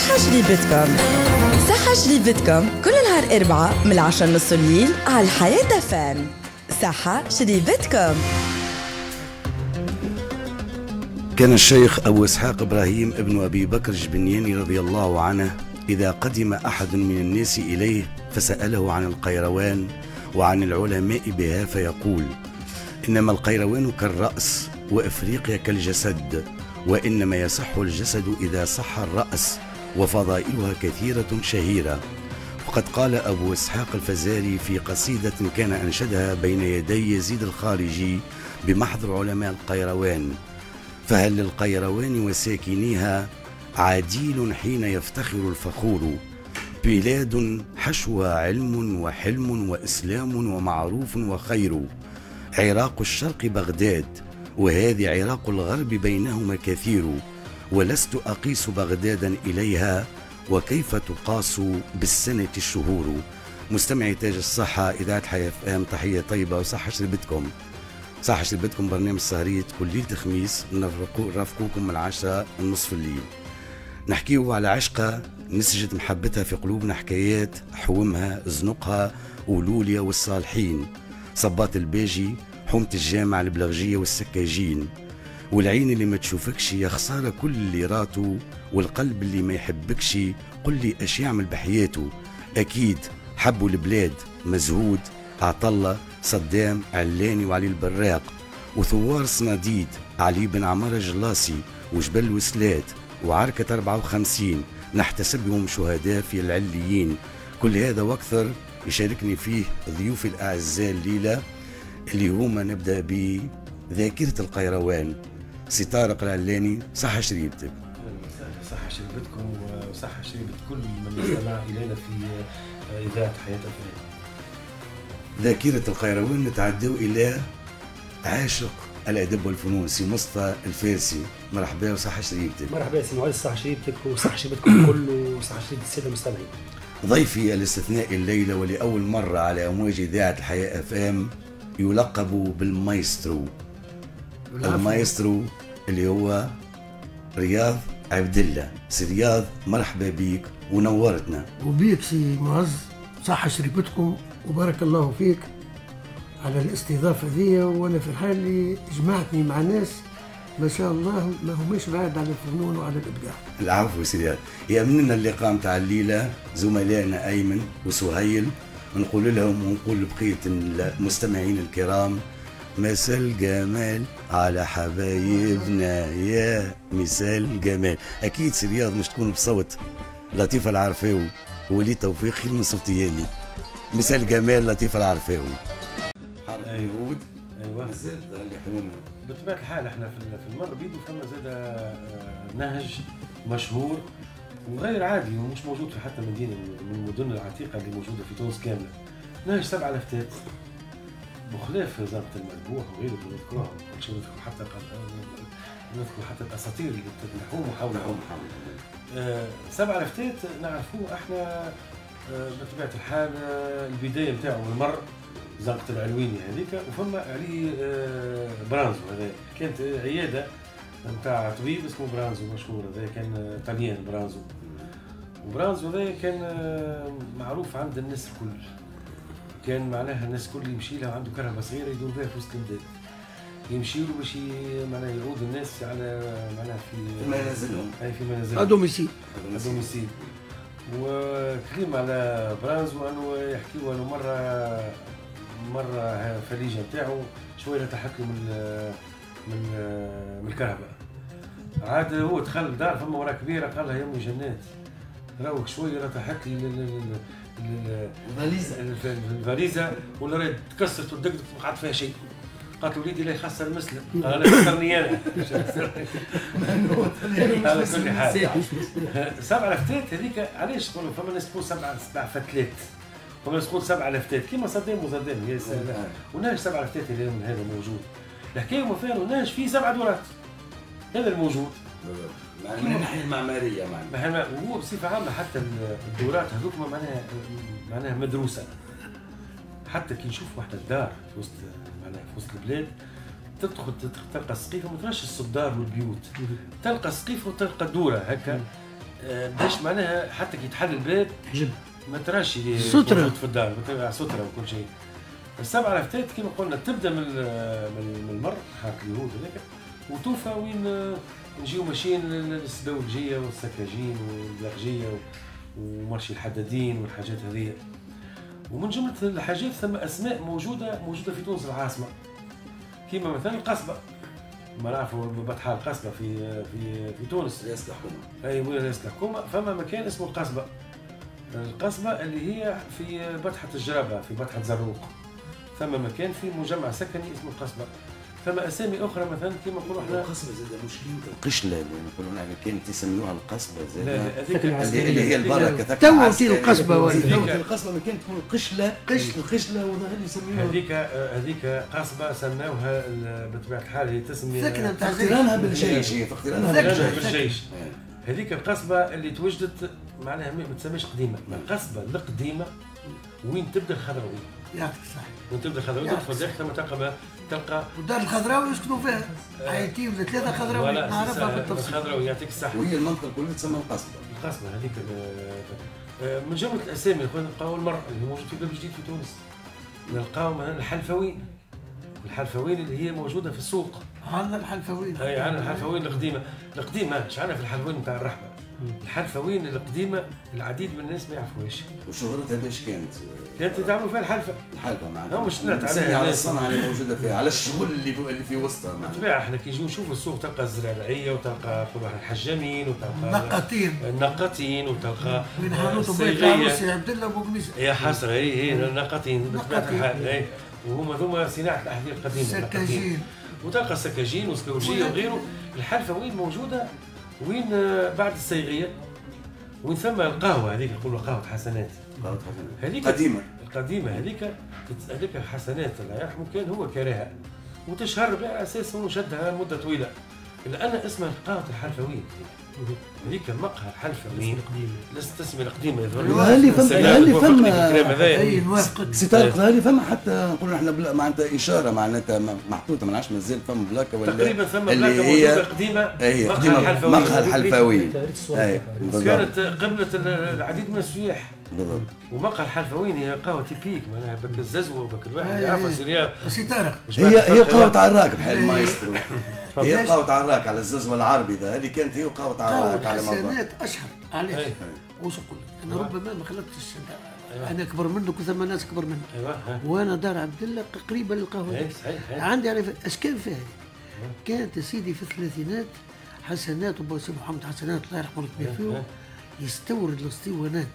صحة شريبتكم صحة شريبتكم كل نهار أربعة من العشرة نص الليل على الحياة فان صحة شريبتكم كان الشيخ أبو إسحاق إبراهيم ابن أبي بكر الجبنياني رضي الله عنه إذا قدم أحد من الناس إليه فسأله عن القيروان وعن العلماء بها فيقول إنما القيروان كالرأس وإفريقيا كالجسد وإنما يصح الجسد إذا صح الرأس. وفضائلها كثيرة شهيرة. وقد قال أبو إسحاق الفزاري في قصيدة كان أنشدها بين يدي يزيد الخارجي بمحضر علماء القيروان. فهل للقيروان وساكنيها عديل حين يفتخر الفخور؟ بلاد حشوها علم وحلم وإسلام ومعروف وخير. عراق الشرق بغداد وهذه عراق الغرب بينهما كثير. ولست أقيس بغدادا إليها؟ وكيف تقاس بالسنة الشهور؟ مستمعي تاج الصحة إذاعة حياة أم تحية طيبة وصحة شربتكم. صحة شربتكم برنامج سهرية كل ليلة خميس نرافقوكم من العشرة النصف الليل. نحكيو على عشقة نسجت محبتها في قلوبنا حكايات حومها زنقها ولوليا والصالحين. صبات الباجي حومة الجامعة البلغجية والسكاجين. والعين اللي ما تشوفكش يا خسارة كل اللي راتو والقلب اللي ما يحبكش قل لي اش يعمل بحياته. أكيد حبوا البلاد مزهود عطلة صدام علاني وعلي البراق وثوار صناديد علي بن عمارة جلاسي وجبل وسلات وعركة 54 نحتسبهم شهداء في العليين. كل هذا وأكثر يشاركني فيه ضيوفي الأعزاء الليلة اللي هما نبدأ بذاكرة القيروان. سي طارق العلاني صحة شريبتك. صحة شريبتكم وصحة شريبة كل من يستمع إلينا في إذاعة حياة ذاكرة القيروان نتعدوا إلى عاشق الأدب والفنون سي مصطفى الفارسي. مرحبا وصحة شريبتك. مرحبا سي معز صحة شريبتك وصحة شريبتكم الكل وصحة شريبة السادة المستمعين. ضيفي الاستثنائي الليلة ولأول مرة على أمواج إذاعة الحياة FM يلقب بالمايسترو. المايسترو اللي هو رياض عبد الله. سي رياض مرحبا بيك ونورتنا. وبيك سي معز صحة شريبتكم وبارك الله فيك على الاستضافة ذي وأنا في الحال اللي جمعتني مع ناس ما شاء الله ما هماش بعد على الفنون وعلى الإبداع. العفو سي رياض. يأمننا اللقاء متاع الليلة زملائنا أيمن وسهيل. نقول لهم ونقول لبقية المستمعين الكرام مساء الجمال على حبايبنا يا مثال الجمال أكيد سي رياض مش تكون بصوت. لطيفة العرفاوي ولي توفيق خير من صوتياني مثال جمال لطيفة العرفاوي أيوه. أيوه. بطبيعة الحال إحنا في المر بيدو فما زاد نهج مشهور وغير عادي ومش موجود في حتى مدينة من المدن العتيقة اللي موجودة في تونس كاملة. نهج سبع لفتات بخلاف زرقة المذبوح وغيره اللي نذكرهم نذكر حتى نذكر حتى الأساطير اللي تنحوم حولهم آه سبع لفتات نعرفوه إحنا آه بطبيعة الحال آه البداية نتاعو المر زنقة العلويني هذيك وفما عليه آه برانزو هذا. كانت عيادة نتاع طبيب اسمه برانزو مشهور هذا كان طليان برانزو. وبرانزو هذا كان معروف عند الناس الكل كان معناها الناس كل يمشي لها عنده كرهبة صغيرة يدور بها في وسط البلاد. يمشي له باش معناها يعود الناس على معناها في منازلهم. أي في منازلهم. à domicile ادوميسيل وكلمة على برانزو أنه يحكيوا أنه مره مرة فريجة نتاعو شوية تحك له من من من الكهرباء. عاد هو دخل الدار فما وراه كبيرة قال لها يمي جنات. روك شوية تحك لي الفاليزة. الفاليزة ولا راه تكسرت ودقدقت ما قعد فيها شيء. قالت له وليدي لا يخسر مسلم قال لا خسرني أنا. على كل حال. سبع لفتات هذيك علاش تقولوا فما ناس تقول سبع سبع فتلات فما ناس تقول سبع لفتات كيما صدام وصدام هي وناش سبع لفتات اليوم هذا موجود. الحكاية ما فيها وناش فيه سبع دورات. هذا الموجود. من الناحية المعمارية معناها. وهو بصفة عامة حتى الدورات هذوك معناها معناها مدروسة. حتى كي نشوف واحد الدار في وسط معناها في وسط البلاد تدخل تلقى السقيفه ما تراش الصدار والبيوت. تلقى السقيفه وتلقى دورة. هكا آه، باش معناها حتى كي تحل الباب تحجب ما تراش سترة. في الدار. ستره وكل شيء. السبع لفتات كما قلنا تبدأ من من من المر حق اليهود هذاك وتوفى وين آه، نجيو ماشيين للسباوجيه والسكاجين والبلاغجية ومرشي الحدادين والحاجات هذه ومن جملة الحاجات ثم أسماء موجوده موجودة في تونس العاصمة. كيما مثلا القصبة. ما نعرفوا بطحال القصبة في في في تونس. رئاسه الحكومة. أي وين رئاسة الحكومة. فما مكان اسمه القصبة. القصبة اللي هي في بطحة الجرابة في بطحة زروق. ثم مكان في مجمع سكني اسمه القصبة. ثم أسامي أخرى مثلا كما نقولوا إحنا؟ القصبة زاد مش القشلة اللي نقولوا يعني كانت يسميوها القصبة لا زاد اللي اللي هي البركة ثك تو. في في القصبة ما كانت تكون قشلة قشلة القشلة وظهر يسميوها. هذيك هذيك قصبة سماوها ال- بطبيعة الحال هي تسمي سكنة بتاع اقترانها بالجيش. هي اقترانها بالجيش. هذيك القصبة اللي توجدت معناها ما تسميش قديمة. القصبة القديمة وين تبدأ الخضراوي يعطيك صح. وين تبدا الخضراوي يا تدخل داخل ثم تلقى تلقى والدار الخضراوي يسكنوا فيها. عائلتين ولا ثلاثة خضراوي نعرفها بالتفصيل. الخضراوي يعطيك الصحة. وهي المنطقة كلها تسمى القصبة. القصبة هذيك آه، من جملة الأسامي نلقاو المرأة اللي موجود في باب جديد في تونس. نلقاو مثلا الحلفوين الحلفوين اللي هي موجودة في السوق. عندنا الحلفوين أي عندنا الحلفوين القديمة. القديمة مش عندنا في الحلفوين نتاع الرحمة. الحلفوين القديمة العديد من الناس ما يعرفوهاش وشهرتها باش كانت؟ كانت يتعاملوا فيها الحلفة. الحلقة معناتها هم مش على ناس. الصنعة اللي موجودة فيها على الشغل اللي اللي في وسطها معناتها بالطبيعة إحنا كي نجيو نشوفوا السوق تلقى الزراعية وتلقى كل واحد الحجامين وتلقى نقطين النقاطين وتلقى من حانوت بيت الصيغية. العروسي عبد الله أبو قميص. هي حسرة هي هي نقطين بطبيعة نقطين. الحال. اي وهما ذوما صناعة الأحذية القديمة النقطين. سكاجين. وتلقى السكاجين والسكاوجية وغيره. الحلفة وين موجودة؟ وين آه، بعد الصيغية؟ وين ثم القهوة هذيك يقولوا قهوة حسنات. هذيك قديمة. القديمة هذيك هذيك حسنات الله يرحمه كان هو كارهها. وتشهر بها على أساس انه شدها مده طويله الان اسمها قهوه الحلفويين هذيك مقهى الحلفويين لست تسمي القديمه هل فما هل فما طارق هل فما حتى نقولوا إحنا بلا معناتها إشارة معناتها م- محطوطة ما نعرفش مازال فما بلاكة ولا تقريبا ثم اللي بلاكة هي هي مقهى الحلفويين. مقهى. بالضبط. كانت قبلة العديد من السياح. بالضبط. ومقهى هي قهوة typique معناها بك الززوه وبك الواحد أي- يعرف. سيريا سي طارق. هي هي قهوة على الراكب حال إيه. المايسترو. هي قهوة على الراك على الززوة العربي ذا. هذه كانت هي قهوة على قهوة الراك على موضوع حسنات أشهر علاش أي. وش نقول لك أنا أيوة. ربما ما خلقتش أيوة. أنا أكبر منك وثم ناس أكبر منك. أيوه ها. وأنا دار عبد الله قريبه للقهوة. إيه، صحيح. عندي عارف اش كان فيها؟ كانت يا سيدي في الثلاثينات حسنات وبو سي محمد حسنات الله يرحمه الكبير فيه يستورد الاسطوانات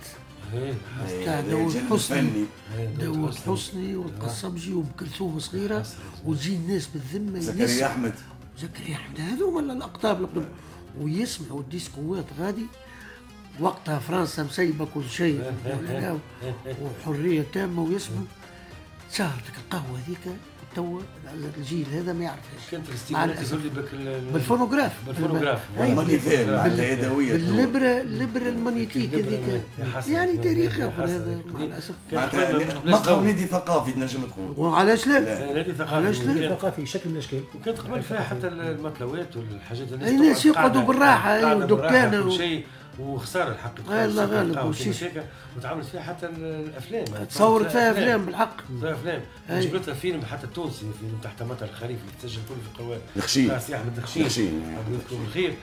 داوود حسني. داوود حسني والقصبجي وام كلثوم صغيرة وتجي الناس بالذمة زكريا. أحمد. زكريا أحمد. هذوما الأقطاب القدم ويسمعوا الديسكوات غادي. وقتها فرنسا مسيبة كل شيء. ولا- وحرية تامة ويسمعوا. سهرتك القهوة هذيك. توا الجيل هذا ما يعرفهاش كانت مع الاستيمات الأسف. تقول لي بك ال- بال phonographe. بال phonographe. معناتها يدوية باللبره اللبره ال magnétique هذيك. يعني تاريخ حسن. هذا مع الأسف. مقهى ونادي ثقافي تنجم تقول وعلاش لا؟ لا. نادي علاش ثقافي لا؟ وكانت- ثقافي شكل من الأشكال. وكانت قبل فيها حتى الماكلوات والحاجات الناس يقعدوا قاعدة- بالراحة، أي، وخساره الحق آه، الله غالب وشي- وتعاملت فيها حتى الأفلام. يعني تصورت فيها أفلام. بالحق. فيها أفلام. أي. جبت لها فيلم حتى تونسي فيلم تحت مطر الخريف اللي تسجل كله في القوات الخشين. سي أحمد الخشين. يذكره بالخير.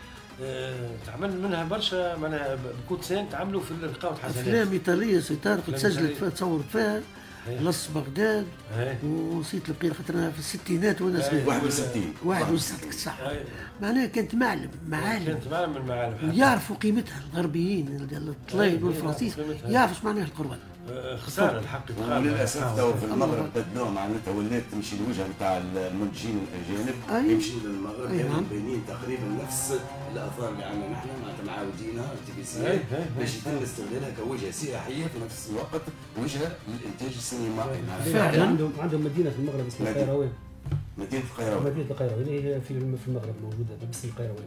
آه، تعمل منها برشا معناها بكوت سان تعملوا في القهوه حسنات. أفلام إيطالية سي طارق أفلام تسجلت. فيها تصورت فيها. لص بغداد أي. ونسيت البقيه خاطر في الستينات وأنا صغير 61 واحد وستين صح أي. معناها كانت معلم معالم كانت معلم من المعالم. ويعرفوا قيمتها الغربيين الطلايب والفرنسيس. يعرفوا إيش معناها القربان خسارة الحق. وللاسف تو في المغرب بدلوها معناتها ولات تمشي الوجهه نتاع المنتجين الأجانب أي. يمشي للمغرب أي كانوا نعم. باينين تقريبا نفس الأثار اللي عندنا نحن معناتها معاودينها تي بي سي. باش يتم استغلالها كوجهة سياحية في نفس الوقت وجهة للإنتاج السينمائي فعلا. عندهم عندهم مدينة في المغرب اسمها مدينة. القيروان مدينة القيروان مدينه القيروان هي في المغرب موجودة باسم القيروان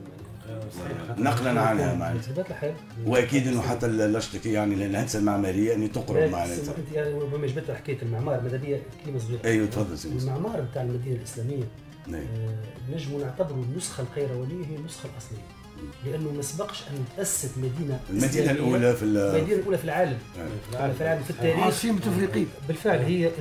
صحيح. نقلا عنها معناتها بطبيعه الحال وأكيد إنه حتى الاشتكي يعني الهندسه المعمارية اني تقرب معناتها يعني ربما جبت حكاية المعمار ماذا بيا كلمة صغيرة أيوه تفضل. المعمار بتاع المدينة الإسلامية نعم. آه، نجموا نعتبروا النسخة القيروانيه هي النسخة الأصلية لأنه ما سبقش أن تاسست مدينة المدينة. الأولى في ال- المدينة الأولى في العالم. آه. في العالم في التاريخ. عاصمة أفريقيا. بالفعل هي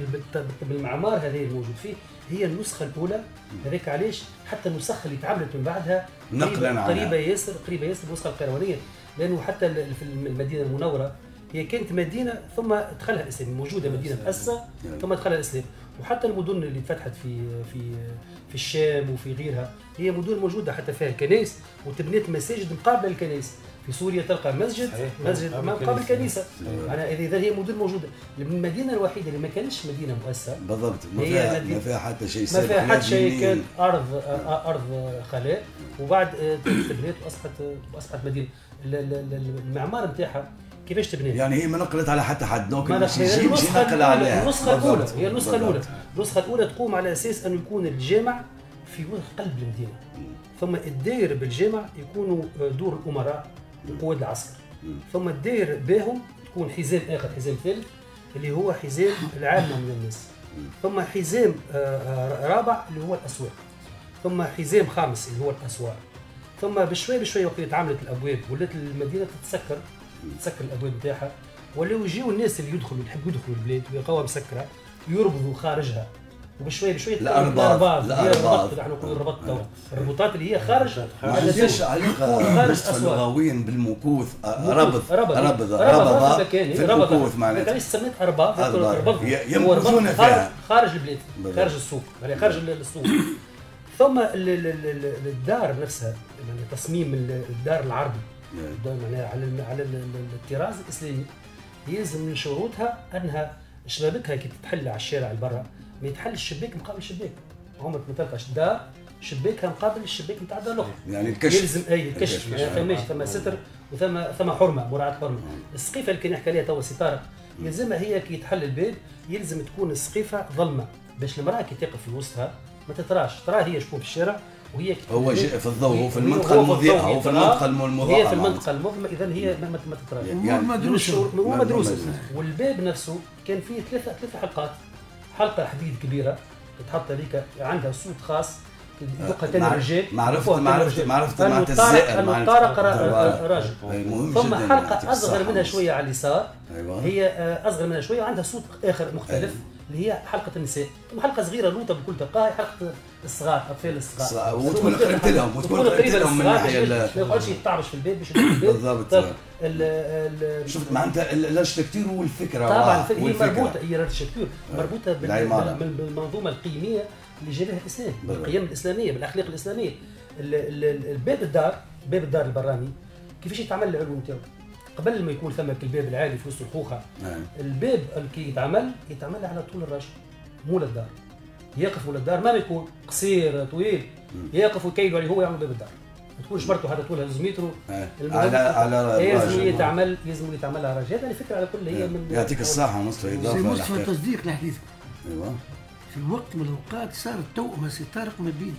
بالمعمار هذا الموجود فيه. هي النسخة الأولى. هذاك علاش؟ حتى النسخ اللي تعملت من بعدها نقلاً. قريبه ياسر قريبه ياسر من النسخة القيروانيه لأنه حتى ال- في المدينة المنورة هي كانت مدينة ثم دخلها الإسلام. موجودة مدينة مؤسسه ثم دخلها الإسلام. وحتى المدن اللي فتحت في في في الشام وفي غيرها هي مدن موجودة حتى فيها الكنائس وتبنيت مساجد مقابله للكنائس في سوريا تلقى مسجد صحيح. مسجد مقابل. كنيسه معناها اذا هي مدن موجودة المدينة الوحيدة اللي ما كانتش مدينة مؤسسة بالضبط ما فيها ما فيها حتى شيء ما فيها حتى شيء. كان أرض آه، أرض خلاء وبعد آه، تبنيت وأصبحت وأصبحت مدينة ال- ال- ال- المعمار نتاعها كيفاش تبني؟ يعني هي ما نقلت على حتى حد دونك ما باش نقل- عليها. النسخة الأولى بالضبط. هي النسخة الأولى. بالضبط. النسخة الأولى تقوم على أساس أنه يكون الجامع في وسط قلب المدينة. ثم الداير بالجامع يكونوا دور الأمراء وقواد العسكر. ثم الداير باهم تكون حزام آخر حزام ثالث اللي هو حزام العامة من الناس. ثم حزام آه، آه، رابع اللي هو الأسواق. ثم حزام خامس اللي هو الأسواق. ثم بشوي بشوي وقت تعاملت الأبواب ولات المدينة تتسكر تسكر الأبواب نتاعها. ولاو يجيو الناس اللي يدخلوا يحبوا يدخلوا البلاد ويلقاوها مسكرة يربطوا خارجها. وبشوي بشوي الأرباط. الربط نحن نقولوا الربط توا. الربطات اللي هي خارج سوق. علاقة خارج. للغاويين بالمكوث مكوث. ربط ربط ربط ربط ربط مكاني في ربط المكوث معناتها. علاش سميت ارباط هو يمكثون ربط فيها. خارج البلاد. خارج السوق. يعني خارج ال- السوق. ثم ال- ال- ال- ال- الدار نفسها يعني تصميم ال- الدار العربي. الدار معناها على على ال- ال- الطراز الاسلامي يلزم من شروطها أنها شبابكها كي تتحل على الشارع البرا ما يتحلش الشباك مقابل الشباك عمرك ما تلقاش دار شباكها مقابل الشباك نتاع الدار الاخرى يعني الكشف. يلزم أي الكشف. ما فماش ثم ستر وثم ثم حرمة مراعاه حرمة. السقيفة اللي كان يحكي عليها توا ستارة يلزمها هي كي يتحل الباب يلزم تكون السقيفة ظلمة. باش المرأة كي تقف في وسطها ما تتراش ترى هي شكون في الشارع وهي هو في الضوء، هو في المضيئة، الضوء هو في يترى، المنطقة المضيئة هي في. المنطقة المظلمه اذا هي ما تتراش يعني يعني مدروسة. مدروسة. والباب نفسه كان فيه ثلاثة ثلاثة حلقات. حلقة حديد كبيرة تتحط هذيك عندها صوت خاص. يدقها تاني مع- الرجال معرفة- يدقوها تاني معرفة- الرجال. معرفة أنه معناتها الزائر معناتها. را- أيوة. راجل أي مهم ثم حلقة أصغر منها. شوية على اليسار أيوة. هي آه، أصغر منها شوية وعندها صوت آخر مختلف أيوة. اللي هي حلقة النساء حلقة صغيرة لوطه بكل هي حلقة الصغار اطفال الصغار. وتكون قربت لهم، وتكون قريبة لهم من ال- ما يقعدش يتعبش في البيت باش بالضبط. شفت معناتها ال architecture والفكرة طبعا هي. مربوطه هي ال architecture مربوطة بالمنظومة القيمية اللي جابها الاسلام. بالقيم الإسلامية بالأخلاق الإسلامية. ال- ال- ال- الباب الدار باب الدار البراني كيفاش يتعمل العلو نتاعو؟ قبل ما يكون ثمك الباب العالي في وسط الخوخة نعم. الباب اللي كي يتعمل يتعمل على طول الراجل مول الدار يقف مول الدار ما يكون قصير طويل. يقف ويكيلوا عليه هو يعمل باب الدار. ما تكونش مرته هذا طولها لازم مترو. آه. المهم على على لازم. يتعمل لازم يتعمل على راجل هذا الفكرة على كل هي من يعطيك الصحة مصطفى زي إضافة مصطفى. تصديق لحديثك. أيوه. في وقت من الأوقات صارت توأمه سي طارق ما بين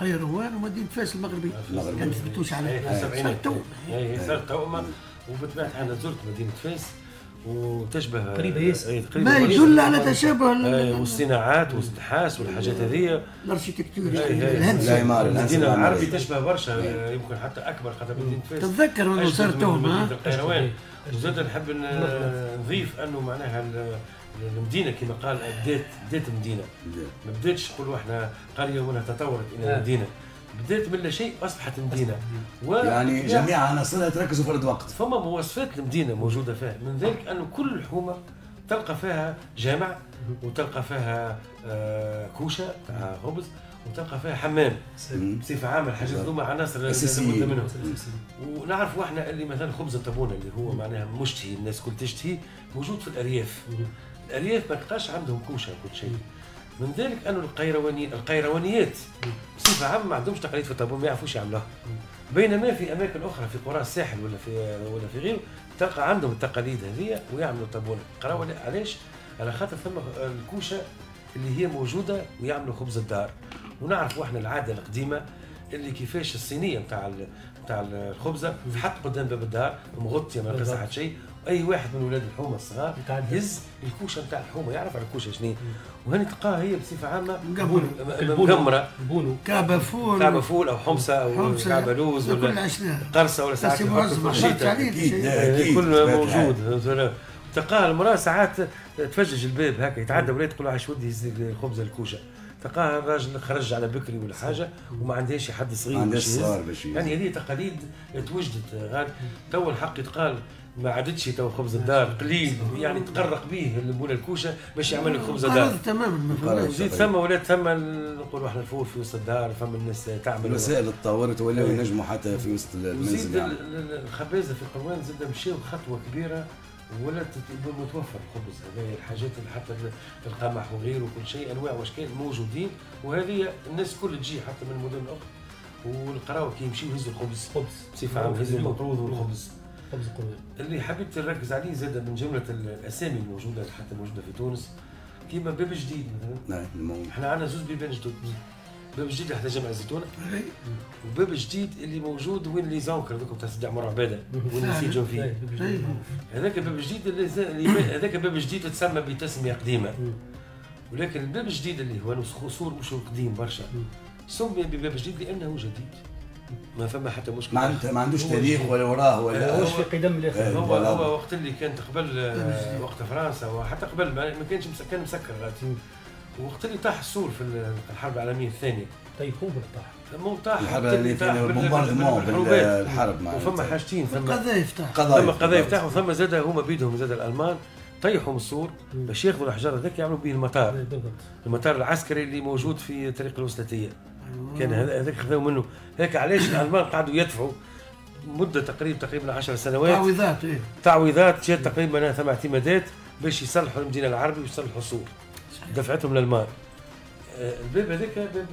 قيروان ومدينه فاس المغربيه المغربية. كان تثبتوش عليها السبعينات صارت توأمه هي صارت توأمة وبالطبيعة أنا زرت مدينة فاس وتشبه قريبة ياسر. قريبة ما. يدل على تشابه أي، والصناعات والنحاس والحاجات هذه أي. الهندسة. العمارة الهندسة المدينة العربي العمارية. تشبه برشا يمكن حتى أكبر خاطر مدينة فاس. تتذكر أنه توأمه مدينة ها؟ القيروان. وزاد نحب نضيف أنه معناها ال- المدينة كما قال بدات بدات المدينة. ما بداتش نقولوا إحنا قرية ولا تطورت إلى آه. مدينة بدات من لا شيء أصبحت مدينة. و يعني جميع عناصرها تركزوا فرد وقت. فما مواصفات المدينة موجودة فيها. من ذلك انه كل حومة تلقى فيها جامع وتلقى فيها آه، كوشة تاع خبز وتلقى فيها حمام. بصفة عامة الحاجات هذوما عناصر. لابد منهم. ونعرفوا إحنا اللي مثلا خبز الطابونه اللي هو معناها مشتهي الناس كل تشتهي موجود في الأرياف. الارياف ما تلقاش عندهم كوشة كل شيء. من ذلك أنه القيرواني القيروانيات بصفة عامة ما عندهمش تقاليد في الطابون ما يعرفوش يعملوها. بينما في أماكن أخرى في قرى الساحل ولا في ولا في غيره تلقى عندهم التقاليد هذه ويعملوا طابونه قراوا علاش؟ على خاطر ثم الكوشة اللي هي موجودة ويعملوا خبز الدار. ونعرفوا إحنا العادة القديمة اللي كيفاش الصينية نتاع نتاع الخبزة تحط قدام باب الدار مغطية ما ناقصها حتى شيء أي واحد من ولاد الحومة الصغار. يهز الكوشة نتاع الحومة يعرف على الكوشة شنو وهنا تلقاها هي بصفة عامة. مقمره البونو كعبة فول. كعبة فول أو حمصة أو حمصة. كعبة لوز ولا قرصة ولا ساعات. أكيد، كل موجود. تلقاها المرأة ساعات تفجج الباب هكا يتعدى ولاد تقول له عايش ودي يهز الخبزه الكوشة. تلقاها الراجل خرج على بكري ولا حاجة وما عندهاش حد صغير ما عندهاش باش. يعني هذه تقاليد توجدت غاد تو الحق يتقال ما عادتش تو خبز الدار. قليل. يعني تقرق به مولا الكوشة باش يعمل لك خبز دار. قرض تماما وزيد ثم ولاد ثم نقولوا إحنا الفول في وسط الدار ثم الناس تعمل. الوسائل تطورت ولاو ينجموا حتى في وسط المنزل يعني. ال- ال- الخبازة في القروان زاد مشاو خطوة كبيرة ولات تت- متوفر الخبز هذا الحاجات اللي حتى ال- القمح وغيره وكل شيء أنواع وأشكال موجودين وهذه الناس الكل تجي حتى من المدن الاخرى والقراوة كي يمشيو يهزوا الخبز. خبز. بصفة عامة يهزوا المقروض والخبز. خبز اللي حبيت نركز عليه زاد من جملة الأسامي الموجودة حتى موجودة في تونس. كيما باب جديد مثلا. نعم المهم. إحنا عندنا زوج بيبان جدد. باب جديد حتى جامع الزيتونه وباب جديد اللي موجود وين لي زونكر هذوك تاع سيدي عمر عبادة وين يسجنوا فيه. هذاك باب جديد هذاك باب جديد تسمى بتسمية قديمة. ولكن الباب الجديد اللي هو سور مش قديم برشا. سمي بباب جديد لأنه جديد. ما فما حتى مشكله ما عنده ما عندوش تاريخ. ولا وراه ولا هوش في قدم الآخر إيه. هو هو وقت اللي كانت قبل آه، وقت فرنسا وحتى قبل ما كانش كان مسكر وقت اللي طاح السور في ال- الحرب العالمية الثانية. طيب هو بالطاح مو طاح الحرب وقت اللي الثانية طاح بال- بومباردمون بالحروبات. بالحرب وفما معناتها حاجتين ثم القذايف تاعها ثم قضايا قضايا بتاعهم ثم زاد هما بيدهم زاد الألمان طيحوا من السور. باش ياخذوا الاحجار هذاك يعملوا به المطار. المطار العسكري اللي موجود في طريق الوسطاتيه كان هذا- هذاك خذوا منه. هيك علاش الألمان قعدوا يدفعوا مدة تقريبا تقريبا 10 سنوات؟ تعويضات إيه. تعويضات جات تقريبا ثم اعتمادات باش يصلحوا المدينة العربي ويصلحوا السور دفعتهم للمان آه، الباب هذاك باب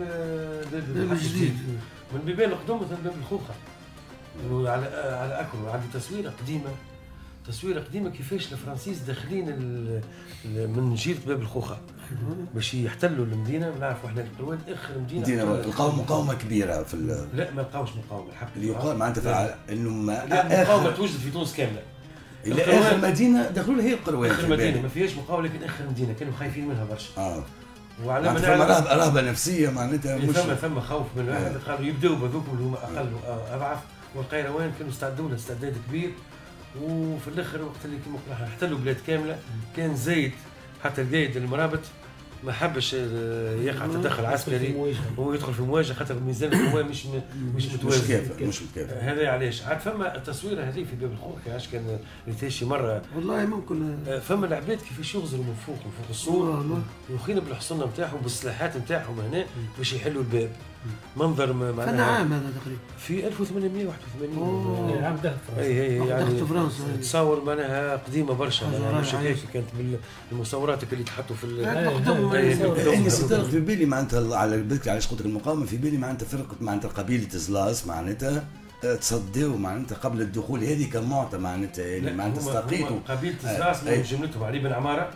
باب, جديد. من بيبان القدوم مثلا باب الخوخة. على على اكل عندي تصويرة قديمة. تصويرة قديمة كيفاش الفرنسيس داخلين من جيرة باب الخوخة. باش يحتلوا المدينة نعرفوا إحنا القروات آخر مدينة مدينة احتلت. لقاو مقاومة كبيرة في ال- لا ما لقاوش مقاومة الحق اللي يقال معناتها في إنه ما المقاومة توجد في تونس كاملة. القروان- آخر مدينة دخلوا لها هي القروان آخر مدينة. ما فيهاش مقاومة لكن آخر مدينة كانوا خايفين منها برشا. آه. وعلى ما نعلم رهبة رهبة نفسية معناتها مش ثم ثم خوف من الواحد آه. قالوا يبدأوا بهذوك اللي هما أقل واضعف والقيروان كانوا استعدوا استعداد كبير. وفي الآخر وقت اللي كما احتلوا بلاد كاملة. كان زايد حتى القايد المرابط ما حبش آه، يقع تدخل عسكري هو يدخل في مواجهة. خاطر ميزان القوى مش مش مش متوازن. كافة مش كافة هذا علاش؟ عاد فما التصويره هذه في باب الخوخ علاش كان ريتاشي مرة؟ والله ممكن آه، فما العباد كيفاش يغزروا من فوق من فوق السور والله يوخينا بالحصنة نتاعهم بالسلاحات نتاعهم هنا باش يحلوا الباب. منظر ما معناها. عام هذا تقريبا. في 1881 أوه. عام دهب فرنسا. اي اي يعني فرنسا تصور معناها قديمة برشا مش رائعة. هيك كانت بالمصورات اللي تحطوا في لا، إيه، مقدم إيه، إيه، صدق. في بالي معناتها على بالك علاش قلت لك المقاومة في بالي معناتها فرقة معناتها قبيلة زلاس معناتها آه، تصدوا معناتها قبل الدخول هذه كمعطى معناتها لا، يعني معناتها استقيتوا. قبيلة آه، زلاس. من جملتهم علي بن عمارة.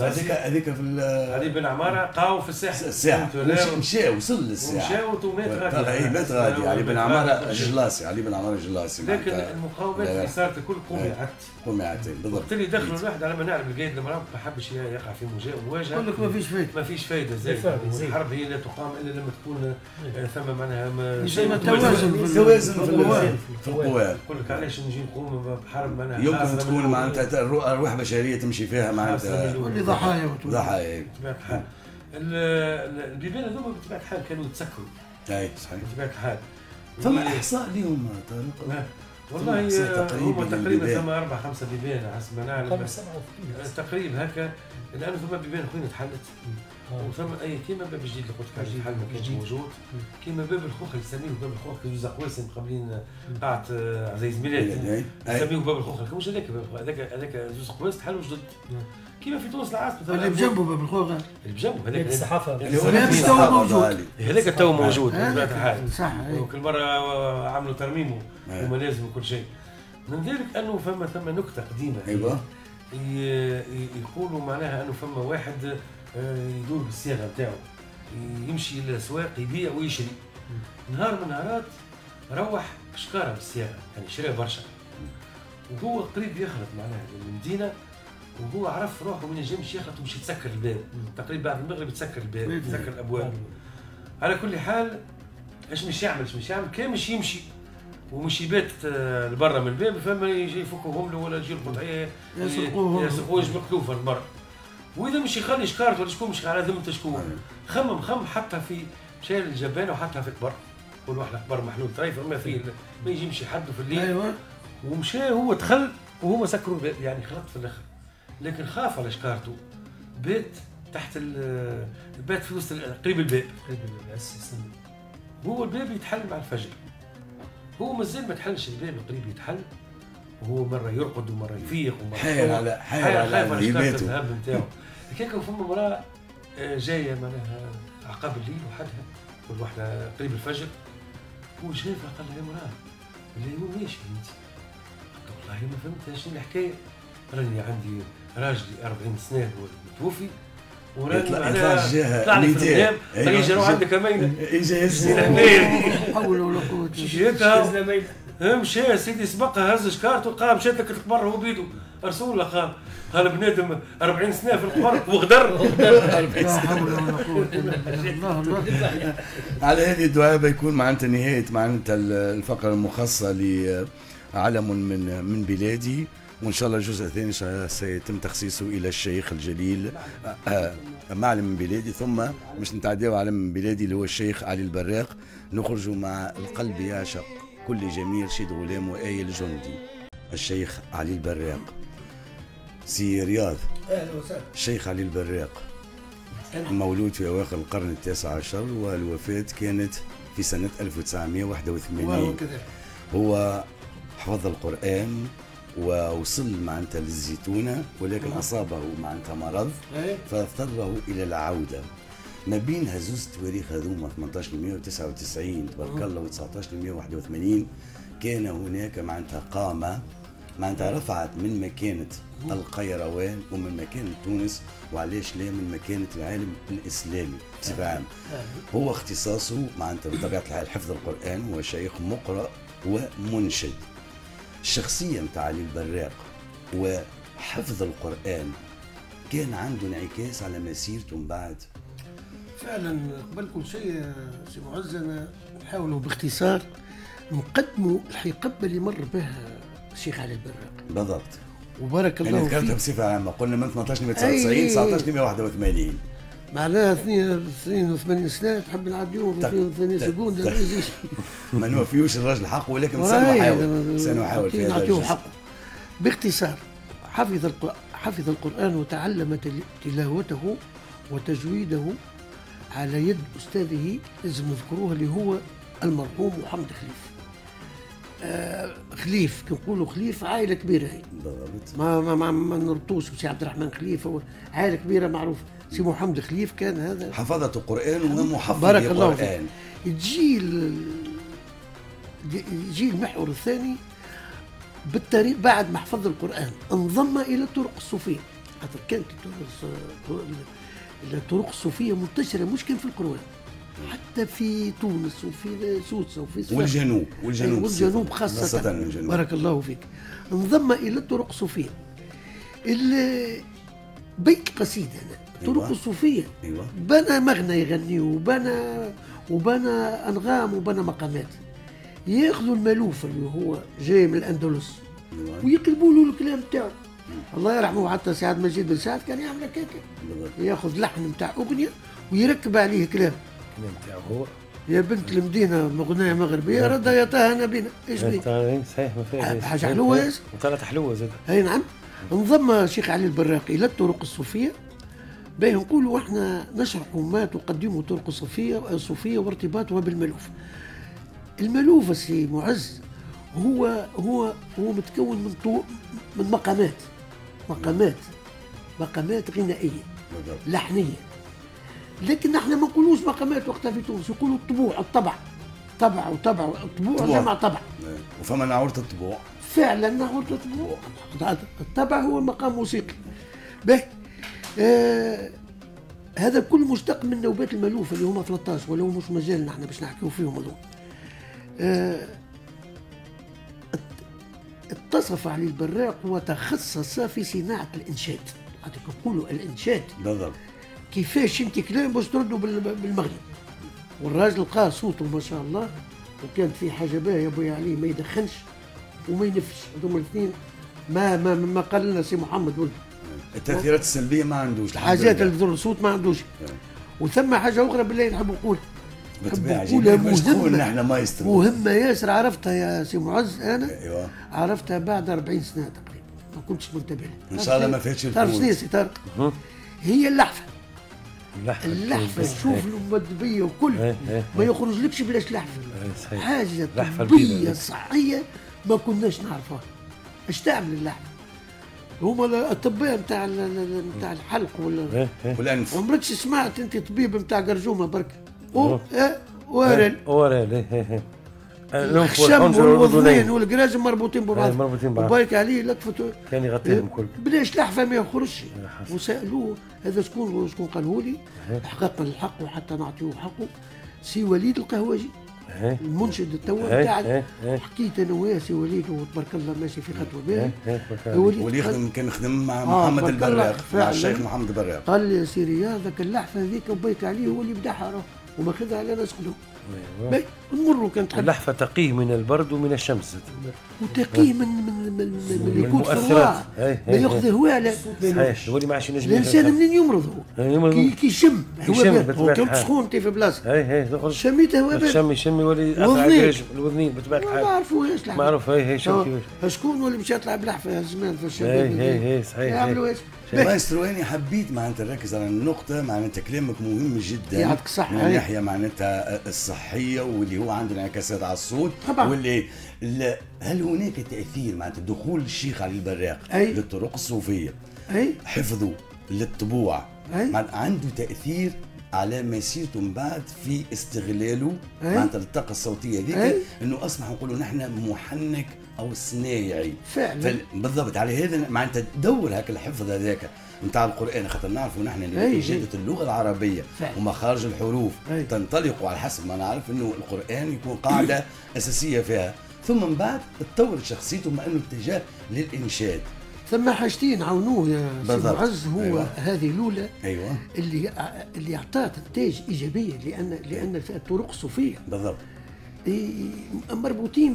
هذيك هذيك في ال- علي بن عمارة قاوا في فهمتوا؟ لا، مشى- مشى وصل للساعه ومشاو ومات غادي. طلع اي مات غادي علي بن مات عمارة غادي. جلاسي علي بن عمارة جلاسي لكن المقاومات. اللي صارت الكل قمعت قمعتين بالضبط. وقت اللي دخلوا الواحد على ما نعرف القايد المرابط ما حبش يقع في مواجهة. يقول لك ما فيش فايدة. ما فيش فايدة زي. الحرب هي لا تقام إلا لما تكون آه، ثم معناها. توازن في توازن في القوى. ال- في القوى يقول لك علاش نجي نقوم بحرب معناها يمكن تكون معناتها الرو- ارواح بشريه تمشي فيها معناتها. واللي ضحايا وتقول. ضحايا. البيبان هذوما بطبيعة الحال كانوا يتسكروا أي صحيح. بطبيعة الحال. ثم إحصاء لهم. طارق والله تقريبا للبيبان. ثم أربع خمسة بيبان حسب ما نعلم 57 تقريبا هكا. لأنه ثم بيبان خوينا تحلت. وثم أي كيما باب جديد اللي قلت لك. الحل ما كانش. موجود كيما باب الخوخ اللي يسميه باب الخوخ كي زوز قواسم قابلين قاعة آه، عزيز ميلاد. يسميه باب الخوخ مش هذاك باب الخوخ هذاك هذاك زوز قواس تحلوا جدد كيما في تونس العاصمة اللي بجنبه باب الخوخه اللي بجنبه هذاك هذاك الصحافة اللي مش تو موجود. هذاك تو موجود هذاك. بطبيعة الحال صح. وكل مرة عملوا ترميمه. وملازم وكل شيء من ذلك أنه فما ثم نكتة قديمة أيوه يقولوا معناها أنه فما واحد آه، يدور بالصياغة نتاعو يمشي للاسواق يبيع ويشري. نهار من نهارات روح شكاره بالصياغة يعني شرى برشا. وهو قريب يخلط معناها المدينة وهو عرف روحه من ينجمش يخلط ومش يتسكر الباب. تقريبا بعد المغرب يتسكر الباب يتسكر الأبواب. على كل حال إيش مش يعمل إيش مش يعمل كان مش يمشي. ومش يبات آه، لبرا من الباب فما يجي يفكوهم له ولا يجي القطعيه. يسرقوه يجبقلوه في البر. وإذا مش يخلي شكارته ولا شكون مش على ذمته شكون. خمم خم حتى في مشى للجبانه وحطها في كبر كل واحد كبر محلول طريف ما فيه ما يجي يمشي حد في الليل. أيوه. ومشى هو دخل وهو سكروا الباب يعني خلط في الآخر. لكن خاف على شكارته بيت تحت ال- بات في وسط قريب الباب. قريب الاساس هو الباب يتحل مع الفجر. هو مازال ما تحلش الباب قريب يتحل. وهو مرة يرقد ومرة يفيق ومرة حاير هو على- حاير- على خايف على هكاك فما مراه آه، جاية معناها عقاب الليل وحدها واحدة قريب الفجر هو شافها قال لها يا مراه اللي هو ماشي أنت. قلت له والله ما فهمت شنو الحكاية؟ راني عندي راجلي 40 سنة هو متوفي وراني يطلع معناها طلع لي في 200. المنام أيوة. يجي روح عندك امينه اجا يسمع هنا حول ولا قوه إلا بالله. مشى سيدي سبقها هز شكارته قام مشات لك القبر هو بيدو رسول الله قام قال بنادم 40 سنة في القبر وغدر. لا ولا على هذه الدعاء بيكون معناتها نهاية معناتها الفقرة المخصصة لعلم من من بلادي. وإن شاء الله الجزء الثاني سي- سيتم تخصيصه إلى الشيخ الجليل آه، معلم من بلادي. ثم مش نتعداو علم من بلادي اللي هو الشيخ علي البراق. نخرجوا مع القلب يعشق كل جميل رشيد غلام وآية الجندي الشيخ علي البراق. سي رياض. أهلا وسهلا. الشيخ علي البراق مولود في أواخر القرن التاسع عشر والوفاة كانت في سنة 1981 وهو كذلك هو حفظ القرآن ووصل معناتها للزيتونة ولكن أصابه معناتها مرض إيه. فاضطره إلى العودة. ما بين هزوز التواريخ هذوما 1899 تبارك الله و 1981 كان هناك معناتها قامة معناتها رفعت من مكانة القيروان ومن مكانة تونس وعلاش لا من مكانة العالم الإسلامي بصفة عامة. هو اختصاصه معناتها بطبيعة الحال حفظ القرآن هو شيخ مقرأ ومنشد. الشخصية متاع علي البراق وحفظ القرآن كان عنده انعكاس على مسيرته من بعد. فعلا قبل كل شيء سي معز أنا نحاولوا باختصار نقدموا الحقبه اللي مر بها الشيخ علي البراق. بالضبط. وبارك يعني الله ذكرتها فيه بصفة عامة. قلنا من 1899 أي. 1981 معناها 82 سنة تحب نعديوهم تك- في ثاني تك- seconde تك. ما يجيش ما نوفيوش الراجل حقه ولكن سنحاول سنحاول في هذا نعطيوه. حقه. باختصار حفظ الق- حفظ القرآن وتعلم تل- تلاوته وتجويده على يد أستاذه لازم نذكروه اللي هو المرحوم محمد خليف آه خليف كنقولوا خليف عائلة كبيرة هي. بالضبط. ما ما ما, ما نربطوش بسي عبد الرحمن خليف هو عائلة كبيرة معروف. سي محمد خليف كان هذا. حفظة القرآن ومحفظ بارك الله القرآن. تجي يجي المحور الثاني بالتاريخ بعد ما حفظ القرآن. انضم إلى الطرق الصوفية. خاطر كانت الطرق- الصوفية منتشرة مش كان في القروان حتى في تونس وفي سوسة وفي صفاقس. والجنوب والجنوب والجنوب خاصة, خاصة الجنوب. بارك الله فيك. انضم إلى الطرق الصوفية. ال- بيت قصيدة هنا الطرق أيوة. الصوفية. أيوه. بنى مغنى يغني وبنى وبنى أنغام وبنى مقامات. ياخذوا المالوف اللي هو جاي من الأندلس. أيوة. ويقلبوا له الكلام تاعو. الله يرحمه حتى سعد مجيد بن سعد كان يعمل هكاك. ياخذ لحن نتاع أغنية ويركب عليه كلام. هو يا بنت المدينة مغنية مغربية ردها يا تاهنا بنا إيش بيه صحيح ما فيها حاجة حلوة يا زلمة. وطلعت حلوة زاد أي نعم. انضم شيخ علي البراقي إلى الطرق الصوفية. باهي نقولوا إحنا نشرح ما تقدمه الطرق الصوفيه الصوفيه وارتباطها بالملوف. الملوف السي معز هو هو هو متكون من طو من مقامات. مقامات. مقامات غنائية. لحنية. لكن إحنا ما نقولوش مقامات وقتها في تونس يقولوا الطبوع الطبع. طبع وطبع الطبوع طبوع. جمع طبع. إيه. وفما نعورة الطبوع. فعلا نعود الطبوع. الطبع هو مقام موسيقي. به آه هذا كل مشتق من نوبات الملوف اللي هما 13 ولو مش مجالنا إحنا باش نحكيو فيهم هذول آه اتصف علي البراق وتخصص في صناعة الإنشاد. هذاك يقولوا الإنشاد. بالضبط كيفاش انت كلام باش تردوا بال- بالمغرب. والراجل لقاه صوته ما شاء الله وكانت في حاجة باهية ابويا عليه ما يدخنش وما ينفش. هذوما الاثنين ما ما ما قال لنا سي محمد ولد. التأثيرات السلبية ما عندوش الحمد حاجات لله. اللي تضر الصوت ما عندوش. وثم حاجة أخرى بالله نحب نقول. نقولها مهمة. مايسترو مهمة ياسر عرفتها يا سي معز أنا أيوه. عرفتها بعد 40 سنة تقريبا. ما كنتش منتبه لها. إن شاء الله ما فاتش تعرف. شنو يا سي طارق هي اللحفة. اللحفه اللحفه إيه. تشوف المدبيه وكل إيه، إيه، ما إيه. يخرجلكش بلاش لحفه إيه،. حاجة طبية. صحية ما كناش نعرفها اش تعمل اللحفه هما الاطباء نتاع نتاع الحلق ولا إيه، إيه. والأنف عمركش سمعت أنت طبيب نتاع قرجومة برك. أه ورل اورال الشم والأذنين والقراز مربوطين ببعض. إيه، مربوطين ببعض. وبايك عليه لطفته كان يغطيهم كل. بلاش لحفه ما يخرجش. وسألوه هذا شكون؟ شكون قاله لي. حققنا الحق وحتى نعطيه حقه. سي وليد القهوجي. إيه. المنشد التوا إيه، بتاع إيه، إيه. حكيت أنا وياه سي وليد وتبارك الله ماشي في خطوه إيه، باهي إيه، بارك الله. وليد يخدم كان يخدم مع آه، محمد الله، البراق مع. الشيخ محمد البراق. قال لي يا سي رياض ذاك اللحفة هذيك وبيك عليه هو اللي بداها راه وماخذها على ناس كلهم نمروا كانت حد اللحفة تقيه من البرد ومن الشمس وتقيه من من من, من, المؤثرات. ما ياخذ. هواء صحيح يولي ما عادش ينجم الإنسان. منين يمرض هو يمرض. كي يشم يشم هواء بارد. بطبيعة هو كنت الحال. سخون انت في بلاصة اي أي شميت هواء بارد شمي شمي يولي الوذنين بطبيعة ما الحال نعرفوهاش لحفة. معروف هي هي شوف كيفاش آه، شكون اللي مشى يطلع بلحفة زمان في الشباب؟ هي هي صحيح يعملوا. إيش؟ مايسترو أنا حبيت معناتها نركز على النقطة معناتها كلامك مهم جدا يعطيك الصحة، من هاي. الناحية معناتها الصحية واللي هو عنده انعكاسات على الصوت طبعاً. واللي لا هل هناك تأثير معناتها دخول الشيخ علي البراق أي. للطرق الصوفية أي حفظه للطبوع أي. عنده تأثير على مسيرته من بعد في استغلاله. معناتها الطاقة الصوتية هذيك. إنه أصبح نقولوا نحن محنك أو صنايعي فعلا. بالضبط على هذا معناتها دور هكا الحفظ هذاك نتاع القرآن خاطر نعرفوا نحن. إجادة اللغة العربية فعلا. ومخارج الحروف أي. تنطلق على حسب ما نعرف إنه القرآن يكون قاعدة أساسية فيها ثم من بعد تطور شخصيته مع إنه اتجاه للإنشاد ثم حاجتين عاونوه يا سي بالضبط. معز هو أيوة. هذه الأولى أيوه اللي اللي اعطت نتائج إيجابية لأن لأن الطرق الصوفيه بالضبط مربوطين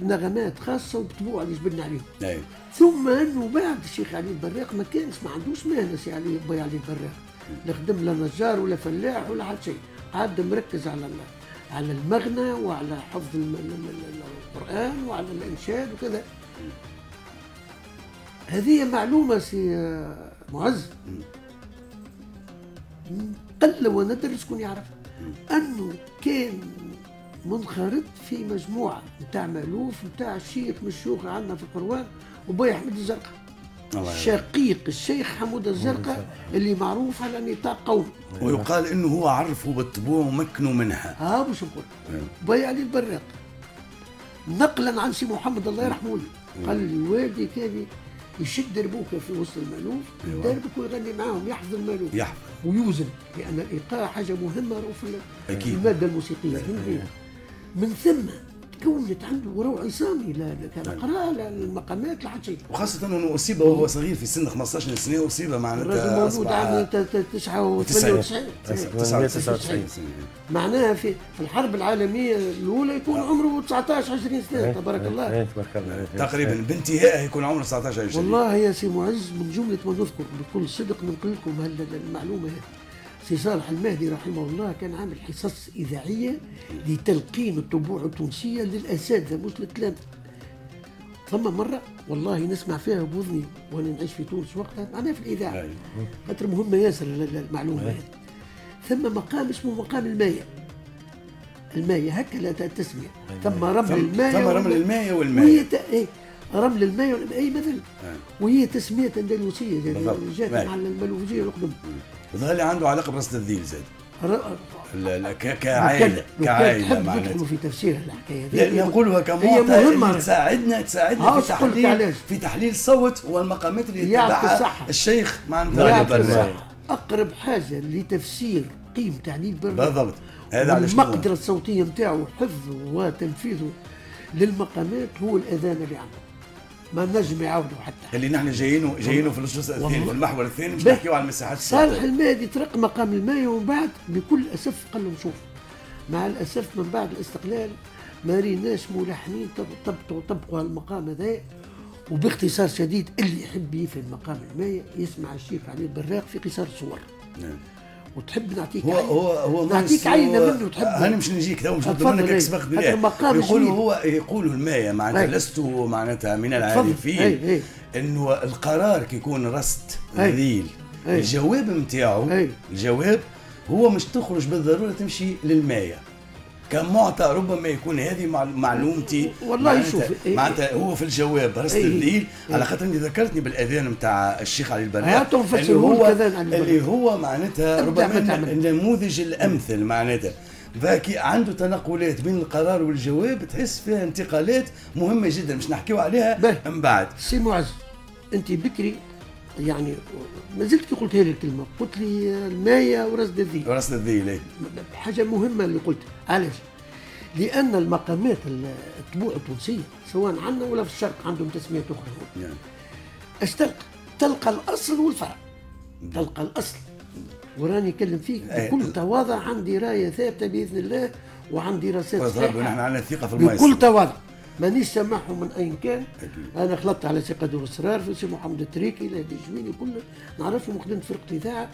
بنغمات خاصة وبطبوع اللي جبنا عليهم. أيوه ثم أنه بعد الشيخ علي البراق ما كانش ما عندوش مهنه سي علي بي علي البراق. لا خدم لا نجار ولا فلاح ولا حتى شيء. قعد مركز على على المغنى وعلى حفظ القرآن وعلى الإنشاد وكذا. هذه معلومة سي معز. قل وندر شكون يعرفها أنه كان منخرط في مجموعة نتاع مألوف نتاع الشيخ من الشيوخ عندنا في القروان وبي أحمد الزرقاء. شقيق الشيخ حمود الزرقاء اللي معروف على نطاق قومي. ويقال إنه هو عرفه بالطبوع ومكنه منها. ها باش نقول. أيوة. بي علي البراق. نقلا عن سي محمد الله يرحمه لي قال لي والدي كان يشد دربوكه في وسط المألوف أيوة. يدربك ويغني معاهم يحفظ المألوف. يحفظ ويوزن لأن الإيقاع حاجة مهمة راهو في ال- أكيد. من ثم تكونت عنده وراء عصامي لا لا كان قراءه لا المقامات لا حتى شيء. وخاصة أنه أصيب وهو صغير في سن 15 سنة أصيب معناتها موجود عام اصبح 99 99 سنة معناها في في الحرب العالمية الأولى يكون عمره 19 20 سنة. تبارك الله. إيه، تبارك الله. إيه، تقريبا بانتهائه يكون عمره 19 20 والله يا سي معز من جملة ما نذكر بكل صدق ننقل لكم المعلومة هذه سي صالح المهدي رحمه الله كان عامل حصص إذاعية لتلقين الطبوع التونسية للأساتذة مش للتلامذة ثم مرة والله نسمع فيها بوذني وأنا نعيش في تونس وقتها معناها في الإذاعة. خاطر مهمة ياسر ال- ال- المعلومة هذه ثم مقام اسمه مقام الماية الماية هكا لا تسمية ثم رمل الماية ثم رمل والم- الماء رمل الماء اي مثل. وهي تسمية أندلسية جات. مع الملوفيه القدم وظهر لي عنده علاقة برأس الذيل زاد؟ ر- لا- لا، ك- لو كان- كعائلة لو كان كعائلة تحب معناتها في تفسير الحكاية هذه نقولها كمعطى تساعدنا تساعدنا ها، في تحليل؟ في تحليل الصوت والمقامات اللي يتبعها. الشيخ معناتها. البراق. أقرب حاجة لتفسير قيمه علي البر بالضبط. هذا على؟ المقدره الصوتية نتاعو حفظه وتنفيذه للمقامات هو الأذان اللي عنده ما نجم يعاودوا حتى اللي نحن جايينه جايينه في الجزء الثاني والله. في المحور الثاني مش. نحكيو على المساحات صالح. المهدي ترك مقام الماية ومن بعد بكل أسف قال لهم شوف مع الأسف من بعد الاستقلال ما ريناش ملحنين طب- طبقوا طبقوا المقام هذا وباختصار شديد اللي يحب يفهم مقام الماية يسمع الشيخ علي البراق في قصار صور نعم. وتحب نعطيك هو عينة. هو هو نعطيك هو- منه تحب أنا مش نجيك تو مش منك يقولوا جديد. هو يقولوا الماية معناتها. لست معناتها من. العارفين. إنه القرار كي يكون رست. ذليل. الجواب نتاعو. الجواب هو مش تخرج بالضرورة تمشي للماية كمعطى ربما يكون هذه مع- معلومتي والله معناتها- شوف، إيه. معناتها هو في الجواب رست إيه. الليل إيه. على خاطر ذكرتني بالأذان نتاع الشيخ علي هاتوا اللي هو اللي هو معناتها ربما. النموذج الأمثل معناتها فكي عنده تنقلات بين القرار والجواب تحس فيها انتقالات مهمة جدا مش نحكيو عليها. من بعد سي معز أنت بكري يعني ما زلت كي قلت هذه الكلمة قلت لي الماية ورصد الذيل رست الذيل إيه. حاجة مهمة اللي قلتها علاش؟ لأن المقامات الطبوع التونسية سواء عندنا ولا في الشرق عندهم تسميات أخرى يعني. اش تلقى؟ تلقى الأصل والفرع. تلقى الأصل. وراني اكلم فيك أي. بكل تواضع عندي راية ثابتة بإذن الله وعندي دراسات ربي نحن عندنا ثقة في المايس بكل تواضع. مانيش سامحهم من اين كان. أكيد. أنا خلطت على سي قدور الصرارفي في سي محمد التريكي لا جويني كل نعرفهم وخدمت فرقة إذاعة.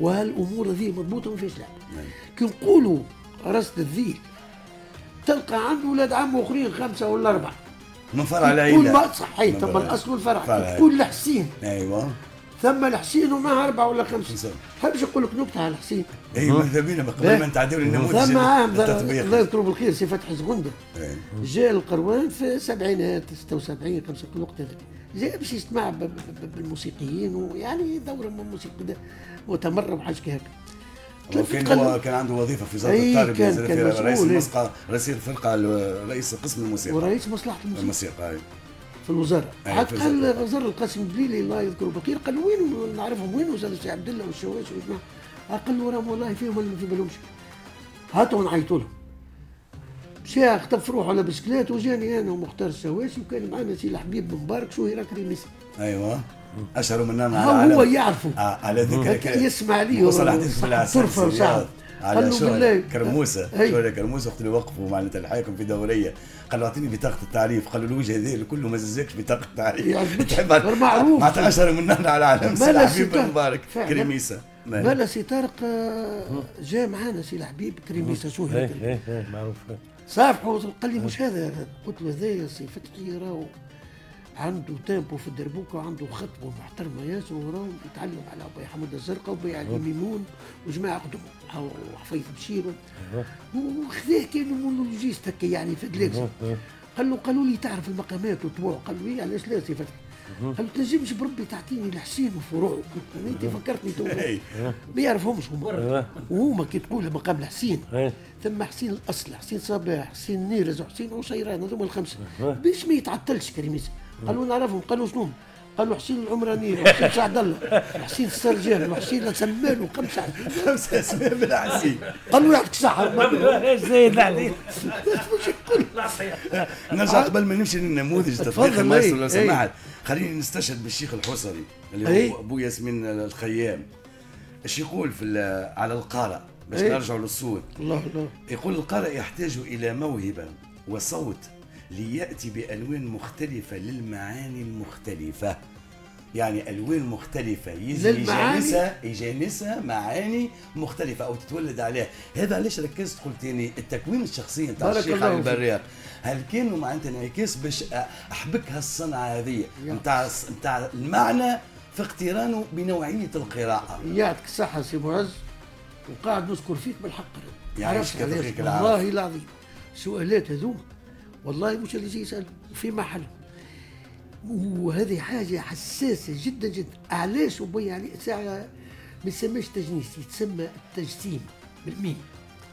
وهالأمور هذه مضبوطة ما فيش لعب كي نقولوا رصد الذيل تلقى عنده ولاد عم أخرين خمسة ولا أربعة. من فرع كل العيله ما صحيح فرع- الأصل والفرع. تقول الحسين أيوه. ثم الحسين ومعها اربعه ولا خمسة. خمسة. حبش نقول لك نكته على الحسين؟ اي ماذا بينا؟ قبل باهي. ما نتعداو النموذج ثم الله يذكره بالخير سي فتحي زغنده إيه. جاء القروان في السبعينات 76 5 في الوقت هذاك جاء باش يجتمع ب- بالموسيقيين ويعني دورة من الموسيقى مؤتمر وحاجه هكا. وكان هو كان عنده وظيفة في وزاره أي التربيه كان- كان رئيس إيه. المسقى رئيس الفرقة رئيس قسم الموسيقى. ورئيس مصلحة الموسيقى. الموسيقى. في الوزارة أي، حتى قال. غزر القاسم الدليلي الله يذكره بالخير قال وين نعرفهم وين وزاد السي عبد الله والشواش قال له راهم والله فيهم اللي ما في بالهمش هاتوا نعيطوا لهم مشى خطف في روحه على بسكليت وجاني أنا ومختار السواسي وكان معنا سي الحبيب بن مبارك شو هي كريميسي أيوه اشهر مننا على ها هو. يعرفه آه، على ذكر هكا يسمع لي وصل حديث في. وسعد. قال له بالله. كرموسه. شغل كرموسه وقت اللي وقفوا معناتها الحاكم في دورية قال له أعطيني بطاقة التعريف قال له الوجه هذا كله ما ززكش بطاقه التعريف. تحب معروف. معناتها أشهر مننا على العالم سي مالا حبيب ستار. بن مبارك فعلا. كريميسه مالا. بلا سي طارق جاء معانا سي الحبيب كريميسا شو إيه معروف صافحه قال لي مش هذا قلت له هذايا سي فتحي راهو عنده tempo في الدربوكة وعنده خطبة محترمة ياسر وراهم يتعلم على أبي حمود الزرقاء وبي علي ميمون وجماعة قدم أو حفيظ بشير وخذاه كان monologuiste هكا يعني في de luxe قال له قالوا لي تعرف المقامات وطبوع؟ قال له إيه علاش لا سي فتحي؟ قال له تنجمش بربي تعطيني الحسين وفروعه انت فكرتني تو. ما يعرفهمش هما. وهما كي تقول مقام الحسين. إيه ثم حسين الأصل حسين صباح حسين نيرز وحسين عشيران هذوما الخمسة. باش ما يتعطلش كريميس قالوا نعرفهم قالوا شنو؟ قالوا حسين العمراني وحسين سعد الله وحسين السرجان وحسين سمان وخمسه خمسة أسماء بالعسيل قالوا يعطيك صحه إيش زايد عليك نرجع قبل ما نمشي للنموذج تفضل، المايسترو أي، لو أي. سمحت. خليني نستشهد بالشيخ الحصري اللي. هو أبو ياسمين الخيام. إيش يقول في ال- على القارئ؟ باش. نرجعوا للصوت. الله الله. يقول القارئ يحتاج إلى موهبة وصوت ليأتي بألوان مختلفة للمعاني المختلفة. يعني ألوان مختلفة؟ يجانسها يجانسها معاني مختلفة أو تتولد عليها. هذا علاش ركزت قلت يعني التكوين الشخصي نتاع الشيخ علي. البراق هل كانوا معناتها انعكاس باش أحبك هالصنعة هذه؟ نتاع نتاع المعنى في اقترانه بنوعية القراءة. يعطيك الصحة سي معز وقاعد نذكر فيك بالحق. يعيش عرفت. والله العظيم. سؤالات هذوما. والله مش اللي يجي يسأل في محل وهذه حاجة حساسة جدا جدا. علاش وبي علي ساعة ما يسمىش تجنيس يتسمى التجسيم بالميم.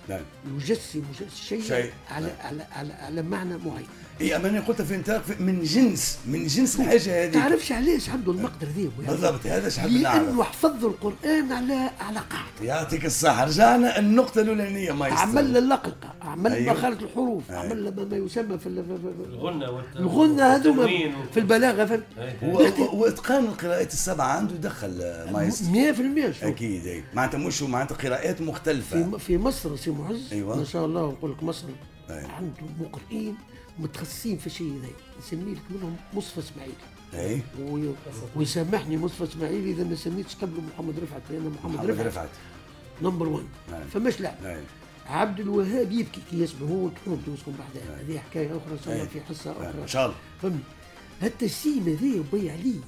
نعم. يجسم شيء شيء. على على على على معنى معين. إي أما أنا قلت في انطلاق في- من جنس من جنس الحاجة هذه تعرفش علاش عنده المقدر ذي؟ بالضبط هذا إيش حاب لأنه نعرف حفظ القرآن على على قاعدة يعطيك الصحة رجعنا النقطة الأولانية ما عملنا اللقلقة عملنا أيوه. مخارج الحروف أيوه. عملنا ما ما يسمى في ال- في- في- الغنة والت- الغنة هذوما في البلاغة في أي. و- و- واتقان القراءات السبعة عنده دخل آه، مايسترو 100% شوف أكيد اي معناتها مش معناتها قراءات مختلفة في في مصر سي معز أيوة. ما شاء الله نقول لك مصر أي. عنده مقرئين متخصصين في الشيء ذا نسمي لك منهم مصطفى إسماعيل. اي وي- ويسامحني مصطفى إسماعيل إذا ما سميتش قبله محمد رفعت لأن محمد, محمد رفعت, رفعت. number 1 نعم. فماش لاعب اي عبد الوهاب يبكي كي يسمع هو تحوم توسكم بعدها هذه حكاية أخرى ان أي. في حصة ان أخرى. شاء الله. فهمني التسييم هذا بي عليه.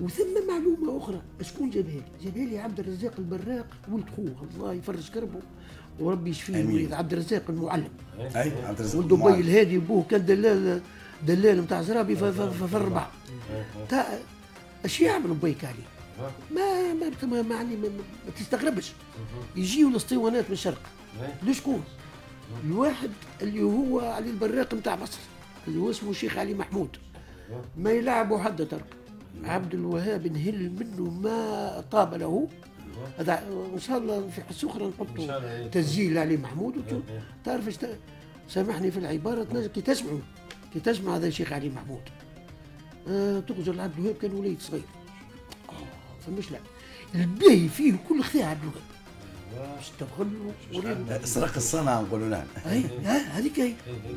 وثم معلومة أخرى. شكون جابها لي؟ جابها لي عبد الرزاق البراق ولد خوه. الله يفرج كربه. وربي يشفيه. ويريد عبد الرزاق المعلم أي عبد الرزاق ولد بي معاذ. الهادي ابوه كان دلال دلال نتاع زرابي في الربع تا اش يعمل بيك عليه؟ ما ما ما, ما, يعني ما, ما تستغربش يجيوا الاسطوانات من الشرق لشكون؟ الواحد اللي هو علي البراق نتاع مصر اللي هو اسمه الشيخ علي محمود ما يلعبوا حد ترك عبد الوهاب نهل منه ما طاب له هذا إن شاء الله في حصه أخرى إن شاء الله، نحطوا إيه. تسجيل علي محمود وتشوف. تعرف إيش ت- سامحني في العبارة تنجم كي تسمعوا كي تسمع هذا الشيخ علي محمود. آه تقدر عبد الوهاب كان وليد صغير. آه فمش لا. الباهي فيه كل خير عبد الوهاب. اشتغل وليد سرق الصنعة نقولوا نحن أي هذيك هي.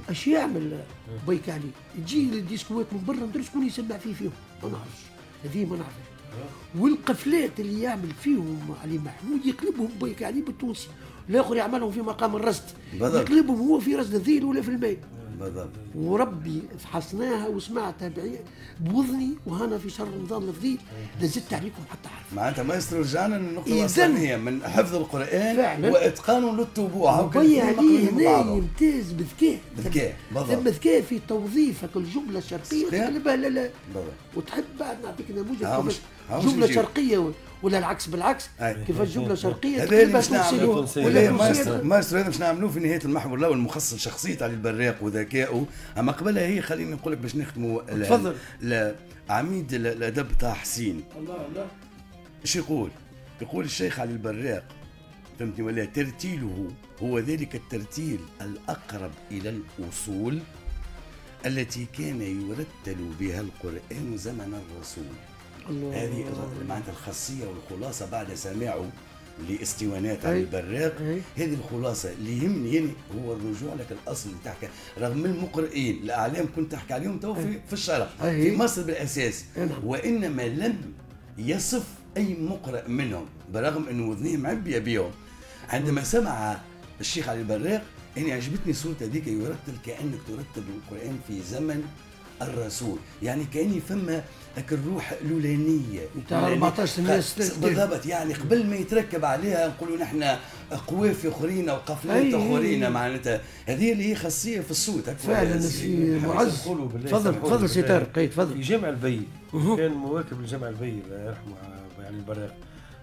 اش يعمل بيك علي؟ تجي الديسكوات من برا ندري شكون يسمع فيه فيهم. ما نعرفش. هذه ما نعرفش. والقفلات اللي يعمل فيهم علي محمود يقلبهم بيك علي بالتونسي. الآخر يعملهم في مقام الرصد. يقلبهم هو في رصد الذيل ولا في الماء. بالضبط. وربي فحصناها وسمعتها بوذني وهنا في شهر رمضان الفضيل لزدت عليكم حتى عارف معناتها مايسترو رجعنا للنقطة إذن- الأصلية من حفظ القرآن فعلاً. وإتقانه للطبوع عليه هنا. يمتاز بذكاء بذكاء، بالضبط. ثم ذكاء في توظيفك الجملة الشرقية. صحيح. تقلبها لا لا. بالضبط. وتحب بعد نعطيك نموذج جملة. شرقية و- ولا العكس بالعكس. كيفاش جمله شرقية تونسية. مايسترو مايسترو هذا باش نعملوه في نهاية المحور الأول مخصص لشخصيه علي البراق وذكائه أما قبلها هي خليني نقول لك باش نختموا تفضل. عميد ال- الأدب طه حسين الله الله إيش يقول؟ يقول الشيخ علي البراق فهمتني ولا ترتيله هو ذلك الترتيل الأقرب إلى الأصول التي كان يرتل بها القرآن زمن الرسول الله هذه معناتها الخاصية والخلاصة بعد سماعه لاستوانات على أي. البراق. هذه الخلاصة اللي يهمني يعني هو الرجوع لك الأصل اللي تحكي رغم المقرئين الأعلام كنت تحكي عليهم تو في, في الشرق. في مصر بالأساس نعم. وإنما لم يصف أي مقرئ منهم برغم انه وذنهم عبيه بهم عندما سمع الشيخ علي البراق يعني عجبتني صورته هذيك يرتل كأنك ترتل القرآن في زمن الرسول. يعني كأني فما هك الروح الأولانية. نتاع يعني 14 ناس ق- بالضبط يعني قبل ما يتركب عليها نقولوا نحن قوافي أخرين وقفلات. أخرين معناتها هذه اللي هي خاصية في الصوت. فعلا سي معز تفضل تفضل سي. طارق في تفضل جامع البي كان مواكب الجامع البي الله يرحمه يعني البراق.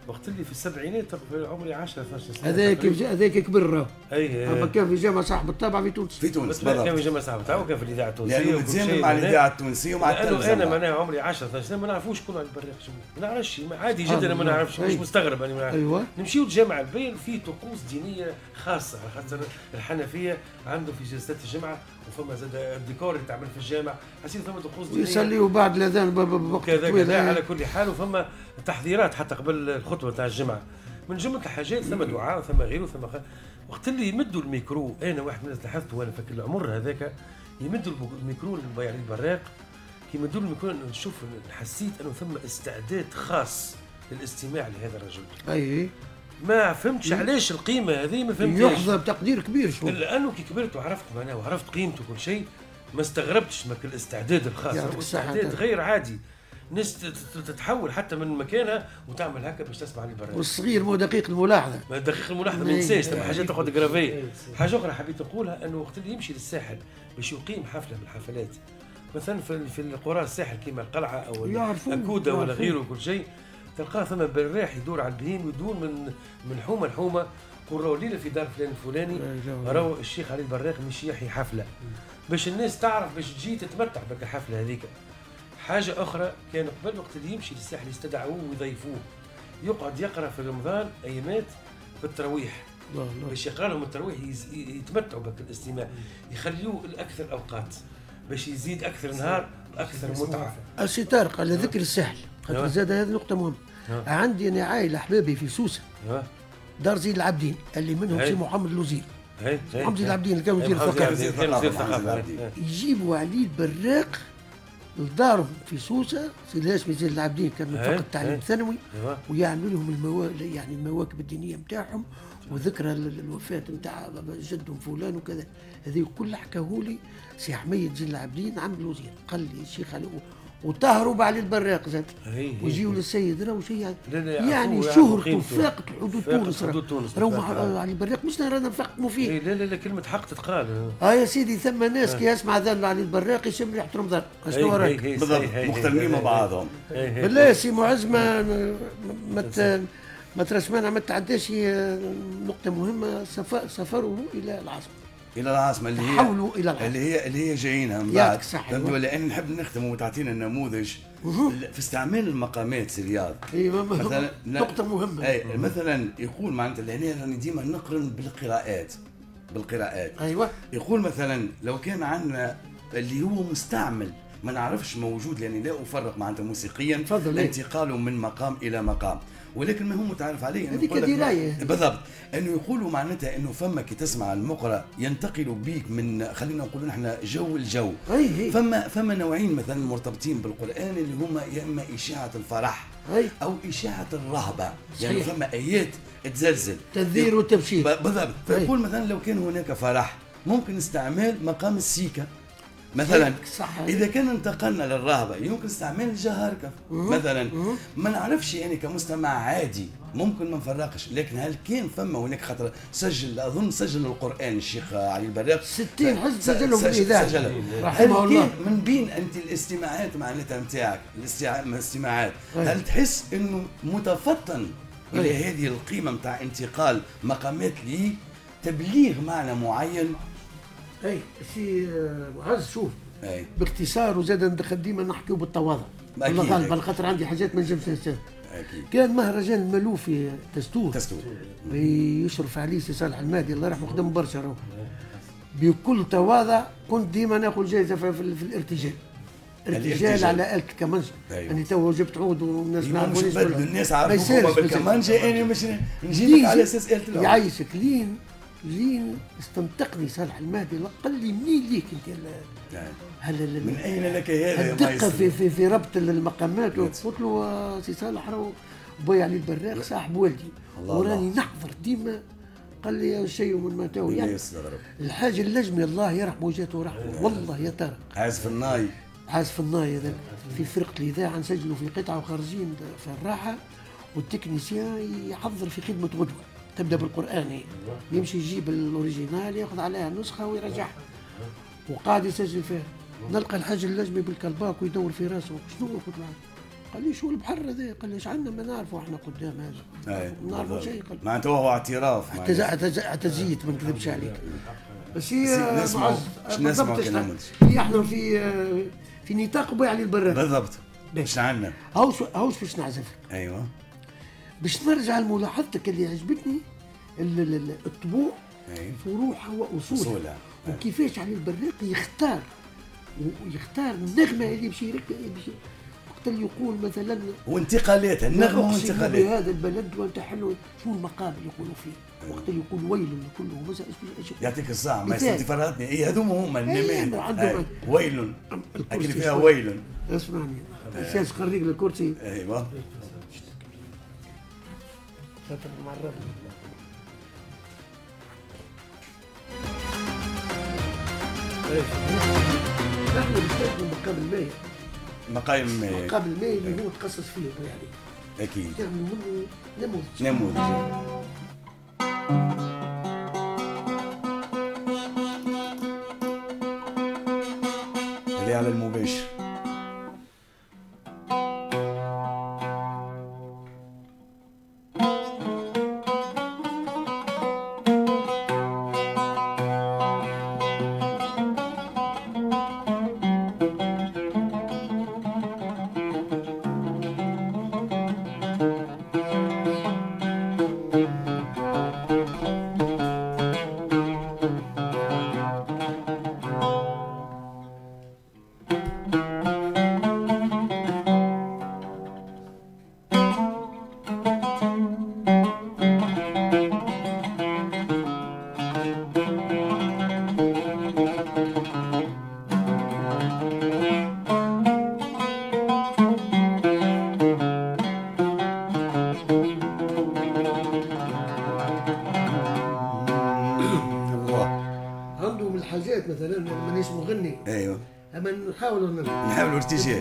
وقت اللي في السبعينات في عمري 10 12 سنة هذاك. هذاك كبر راه أي أما كان في جامعة صاحب الطابعه في تونس في تونس بالطبع كان في بالضبط جامع صاحب، تعاون كان في الإذاعة التونسية لأنه وكل متزامن مع. الإذاعة التونسية ومع لأنه أنا معناها عمري 10 12 سنه ما نعرفوش شكون على البراق شنو ما نعرفش عادي جدا ما نعم. نعرفش مش أي. مستغرب أنا ما أيوه نمشيو لجامع الباي فيه طقوس دينية خاصة على خاطر الحنفية عنده في جلسات الجمعه وفما زاد الديكور اللي تعمل في الجامع. حسيت فما طقوس دينية. ويصليوا بعد الأذان بوقت طويل. على كل حال. وفما تحذيرات حتى قبل الخطبة تاع الجمعة. من جملة الحاجات ثم دعاء وثم غيره ثم خ... وقت اللي يمدوا الميكرو. أنا واحد من الناس لاحظته وأنا فاكر العمر هذاك يمدوا الميكرو يعني البراق كي يمدوا الميكرو نشوف حسيت أنه ثم استعداد خاص للاستماع لهذا الرجل. أي. ما فهمتش علاش القيمة هذه؟ ما فهمتهاش يحظى بتقدير كبير شو لأنه كي كبرت وعرفت معناه وعرفت قيمته وكل شيء ما استغربتش ماك الاستعداد الخاص. يعطيك هو الصحة استعداد أنت. غير عادي. ناس تت- تتحول حتى من مكانها وتعمل هكا باش تسمع البرنامج. والصغير مو دقيق الملاحظة. ما دقيق الملاحظة ما إيه. ينساش. ثم حاجات تقعد. جرافيه حاجة أخرى حبيت نقولها إنه وقت اللي يمشي للساحل باش يقيم حفلة من الحفلات. مثلا في في القرى الساحل كيما القلعة أو اكودا ولا. غيره وكل شيء. تلقاه ثم براح يدور على البهيم ويدور من من حومة لحومة. قول راهو الليلة في دار فلان الفلاني. راهو الشيخ علي البراق مش يحيي حفلة. باش الناس تعرف باش تجي تتمتع بك الحفلة هذيك. حاجة أخرى كان قبل وقت اللي يمشي للساحل يستدعوه ويضيفوه. يقعد يقرأ في رمضان أيامات في التراويح باش يقرا لهم التراويح يتمتعوا بك الاستماع. يخليوه الأكثر أوقات. باش يزيد أكثر نهار أكثر متعة. السي طارق على ذكر الساحل خاطر أيوة. زاد هذه نقطة مهمة أيوة. عندي أنا عائلة أحبابي في سوسة ها دار زين العابدين اللي منهم. سي محمد الوزير محمد زين العابدين كان وزير الثقافة يجيبوا علي البراق لدارهم في سوسة سي الهاشمي زين العابدين كان من. فقط التعليم. الثانوي أيوة. ويعملوا لهم الموا... يعني المواكب الدينية نتاعهم وذكرى ال- الوفاة نتاع جدهم فلان وكذا هذه كل حكاهولي سي حميد زين العابدين عم الوزير قال لي الشيخ علي وتهرب على البراق زاد. ويجيوا للسيد راهو شيء يعني. يعرفوا شهرته. فاقت حدود تونس راهو. مع- على البراق مش رانا نفقموا فيه. إيه، لا لا لا كلمة حق تتقال. آه يا سيدي ثم ناس كي يسمع ذن علي البراق يشم ريحة رمضان. شنو هي- بالضبط مختلفين مع بعضهم بالله يا سي معز ما ما ما ترسمنا ما تعداش هي نقطة مهمة سفر سفره إلى العاصمة. إلى العاصمة اللي هي تحولوا إلى العاصمة. اللي هي اللي هي جايينها من بعد. فهمت. ولا أنا نحب نختم وتعطينا النموذج في استعمال المقامات في الرياض. ما- مثلا لا- نقطة مهمة. أي مثلا يقول معناتها لهنا راني ديما نقرن بالقراءات. بالقراءات. أيوة. يقول مثلا لو كان عندنا اللي هو مستعمل ما نعرفش موجود لأني لا أفرق معناتها موسيقيا إيه. انتقاله من مقام إلى مقام. ولكن ما هو متعرف عليه إنه هذيك دراية. بالضبط إنه يقولوا معناتها إنه فما كي تسمع المقرأ ينتقل بيك من خلينا نقول نحن جو الجو أي هي فما فما نوعين مثلا مرتبطين بالقرآن اللي هما يا إما إشاعة الفرح أي. أو إشاعة الرهبة يعني صحيح. فما آيات تزلزل تذيير وتبشير بالضبط أي. فيقول مثلا لو كان هناك فرح ممكن استعمال مقام السيكا مثلا هيك صح. إذا كان انتقلنا للرهبة يمكن استعمال الجهاركه مثلا ما نعرفش يعني كمستمع عادي ممكن ما نفرقش لكن هل كان فما هناك خطر سجل أظن سجل القرآن الشيخ علي البراق 60 حزب سجلهم في. سجلهم. رحمه هل الله. كان من بين أنت الاستماعات معناتها نتاعك الاستماعات. هل تحس إنه متفطن إلى. هذه القيمة نتاع انتقال مقامات لتبليغ معنى معين أي سي آه، معز شوف. أي. باختصار وزاد ندخل ديما نحكيو بالتواضع والله غالب. على خاطر عندي حاجات ما نجمش ننساها. أكيد. كان مهرجان المالوف في تستور. تستور يشرف عليه سي صالح المهدي الله يرحمه خدم برشا راهو. بكل تواضع كنت ديما ناخذ جائزة في, في, في الارتجال. ارتجال الارتجال. على آلة الكمانجة. أيوة. يعني تو جبت عود والناس ما ولا- الناس يصيرش. بالكمانجة أنا مش نجيبك على أساس آلة العود يعيشك لين لين استنطقني صالح المهدي قال لي منين ليك انت يعني هل من أين لك هذا يا الدقه؟ في في في ربط المقامات؟ yes. قلت له آه، سي صالح راهو بويا علي البراق صاحب والدي. الله وراني. نحضر ديما. قال لي شيء من ما تو يعني يستغرب الحاجة اللجمه الله يرحمه جاته رحمه. والله يا ترى. عازف الناي. عازف الناي هذاك. في فرقة الإذاعة نسجلوا في قطعة وخارجين في الراحة وال technicien يحضر في خدمة غدوة. تبدا بالقرآن هي. يمشي يجيب ال original ياخذ عليها نسخه ويرجعها. وقاعد يسجل فيها. نلقى الحاج اللجمي بالكلبك ويدور في راسه شنو قلت له قال لي شو البحر هذا؟ قال لي إيش عندنا؟ ما نعرفوا إحنا قدام هذا. ما نعرفوا بالضبط. شيء قال معناته هو اعتراف اعتزيت ما نكذبش عليك. بس هي نسمع- نسمع هي إحنا في في نطاق بوي علي البراد. بالضبط. إيش عندنا؟ هاوش هاوش باش نعزف أيوه. باش نرجع لملاحظتك اللي عجبتني ال- ال- ال- الطبوع أي. فروعها وأصولها. وكيفاش علي البراق يختار ويختار النغمة اللي باش وقت اللي يقول مثلا وانتقالاتها النغمة وانتقالاتها. بهذا البلد وأنت حلو شو المقام اللي يقولوا فيه؟ وقت اللي يقول ويل لكل همزه يعطيك الصحة ما. انت فرقتني إي هذوما هما. ويل. الكرسي أكل فيها. ويل. اسمعني. أساس خريج للكرسي أيوه خاطر معرض نحن نستخدم مقام الماء مقايم الماء مقام الماء اللي هو تخصص فيه يعني. أكيد. تعمل منه نموذج. نموذج. على المباشر.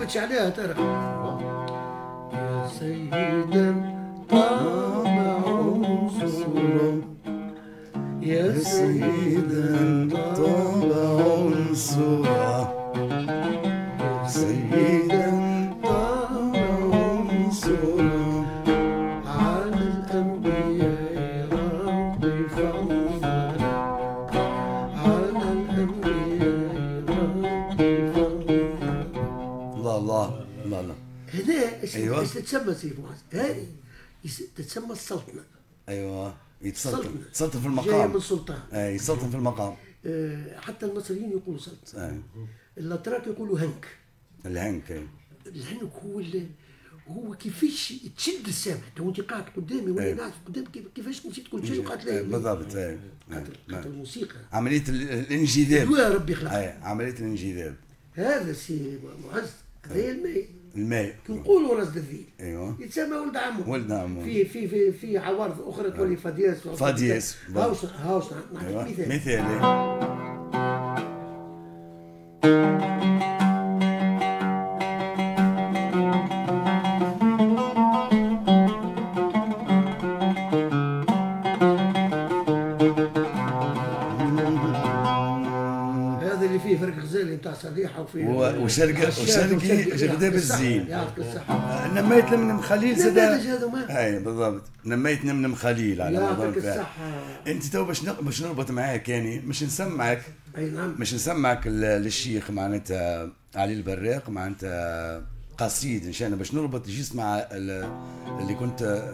ارتجال ما تتسمى السلطنة. أيوه يتسلطن. يتسلطن في المقام. من سلطان اي يتسلطن في المقام. آه، حتى المصريين يقولوا سلطنة. اي الأتراك يقولوا هنك. الهنك أي. الهنك هو ال- هو كيفاش تشد السامع تو انت قاعد قدامي وأنا أي. قاعد قدام كيف- كيفاش نسيت كل شيء وقعدت لا بالضبط اي خاطر خاطر الموسيقى. عملية ال- الانجذاب. ربي خلق اي عملية الانجذاب. هذا سي معز هذا الماء. الماء. كي نقولوا راس الذيل أيوه. يتسمى ولد عمه ولد عمه. في في في في عوارض أخرى تولي فادياس فادياس. هاوس هاوس نعطيك أيوه. مثال. مثال وفيه و- وشرقي وشرقي جبدة بالزين. يعطيك الصحة. نميت نمنم خليل زاد ما أي بالضبط. نميت نمنم خليل على موضوع يعطيك. الصحة. أنت تو باش باش نربط معاك يعني مش نسمعك. أي نعم. مش نسمعك للشيخ معناتها علي البراق معناتها قصيد. إن شاء الله باش نربط جيس مع ال- اللي كنت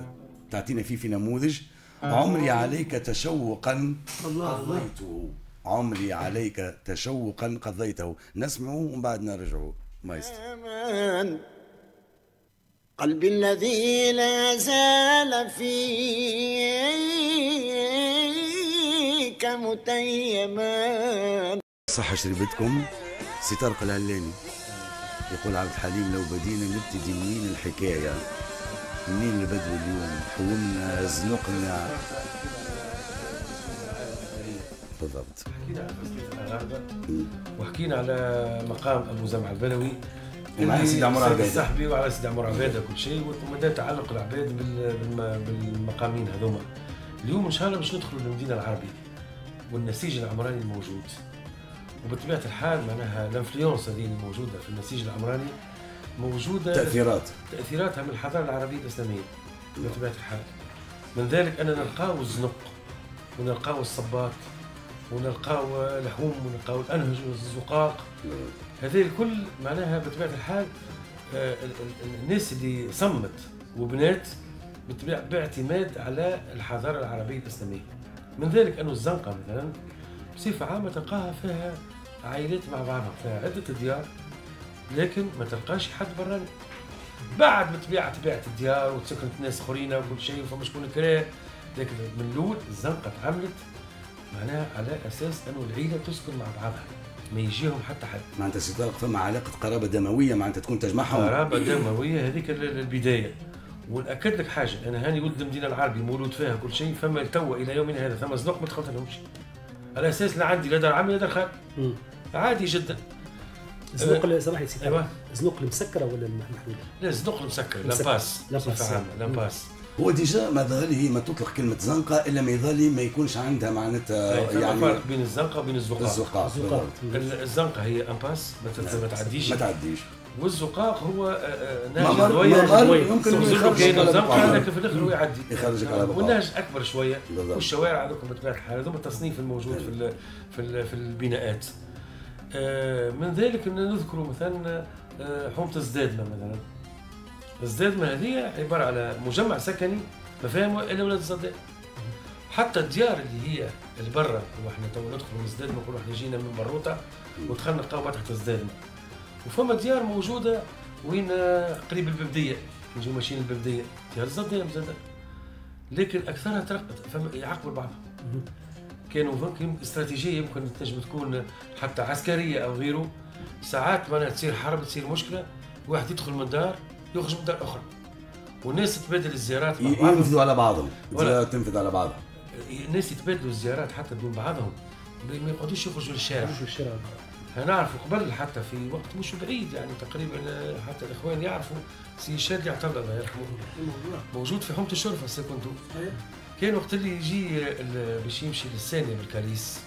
تعطينا فيه في نموذج. عمري عليك تشوقا الله قضيته عمري عليك تشوقا قضيته. نسمعه ومن بعد أمان قلبي الذي لا زال فيك متيما. صحة شربتكم سي طارق العلاني. يقول عبد الحليم لو بدينا نبتدي منين الحكاية؟ منين البدو اليوم؟ حولنا زنقنا. بالضبط. حكينا على الغربة وحكينا على مقام أبو زمع البلوي اللي سيدي عمر عبيدة. الصحبي وعلى سيدي عمر عبيده كل شيء ومدى تعلق العباد بال- بالم- بالمقامين هذوما. اليوم إن شاء الله باش ندخلوا للمدينة العربية والنسيج العمراني الموجود. وبطبيعة الحال معناها الانفلونس هذه الموجوده في النسيج العمراني موجودة تأثيرات. تأثيراتها من الحضارة العربية الإسلامية بطبيعة الحال. من ذلك أننا نلقاو الزنق ونلقاو الصباط ونلقاو لحوم ونلقاو الأنهج والزقاق. هذه الكل معناها بطبيعة الحال آه، ال- ال- الناس اللي صمت وبنات باعتماد على الحضارة العربية الإسلامية. من ذلك انه الزنقة مثلا بصفة عامة تلقاها فيها عائلات مع بعضها فيها عدة ديار لكن ما تلقاش حد براني بعد بطبيعة طبيعة الديار وسكنت ناس أخرين وكل شيء وفما شكون كراه لكن من الأول الزنقة تعملت معناها على أساس أنه العيلة تسكن مع بعضها ما يجيهم حتى حد معناتها سي طارق فما علاقة قرابة دموية معناتها تكون تجمعهم قرابة دموية هذيك ال- البداية ونأكد لك حاجة أنا هاني ولد المدينة العربي مولود فيها كل شيء فما توا إلى يومنا هذا ثم زنق ما دخلت لهمش على أساس لا عندي لا دار عمي لا دار خال. عادي جدا زنوق ال- سامحني سي أيوة. زنوق المسكرة ولا المحلوله؟ لا زنق المسكر مسكر. l'impasse l'impasse. هو déjà ما هي ما تطلق كلمة زنقة إلا ما يظل ما يكونش عندها معناتها يعني يعني فرق بين الزنقة وبين الزقاق. الزقاق الزنقة هي impasse ما تت- ما تعديش. ما تعديش. والزقاق هو آه، آه، نهج ضوية ممر يمكن يخرجك على بقعة. لكن في الآخر هو يعدي. يخرجك على بقعة. والنهج أكبر شوية. بالضبط. والشوارع هذوك بطبيعه الحال. هذوما التصنيف الموجود في في في البناءات. آه، من ذلك نذكر مثلا حومة الزدادمه مثلا. الزدادمه هذه عبارة على مجمع سكني ما فيها الا ولاد الزداد حتى الديار اللي هي اللي برا وإحنا تو ندخل من الزدادمه نقولوا إحنا جينا من بروطه ودخلنا نلقاو تحت الزدادمه وفما ديار موجودة وين آه، قريب الببدية. نجيو ماشيين الببدية. ديار الزداد زاد لكن أكثرها ترقت فما يعقبوا بعضها كانوا ممكن استراتيجية يمكن تنجم تكون حتى عسكرية أو غيره. ساعات معناها تصير حرب تصير مشكلة. واحد يدخل من دار يخرج من دار أخرى. والناس تبادل الزيارات مع بعضهم. ينفذوا على بعضهم. الزيارات تنفذ على بعضها الناس يتبادلوا الزيارات حتى بين بعضهم. ما يقعدوش يخرجوا للشارع. شو الشارع نعرفوا قبل حتى في وقت مش بعيد يعني تقريبا آه، حتى الإخوان يعرفوا. سي شادي عطله الله يرحمه. موجود في حومة الشرفة سكنتو كان وقت اللي يجي ال- باش يمشي للثانيه بال calèche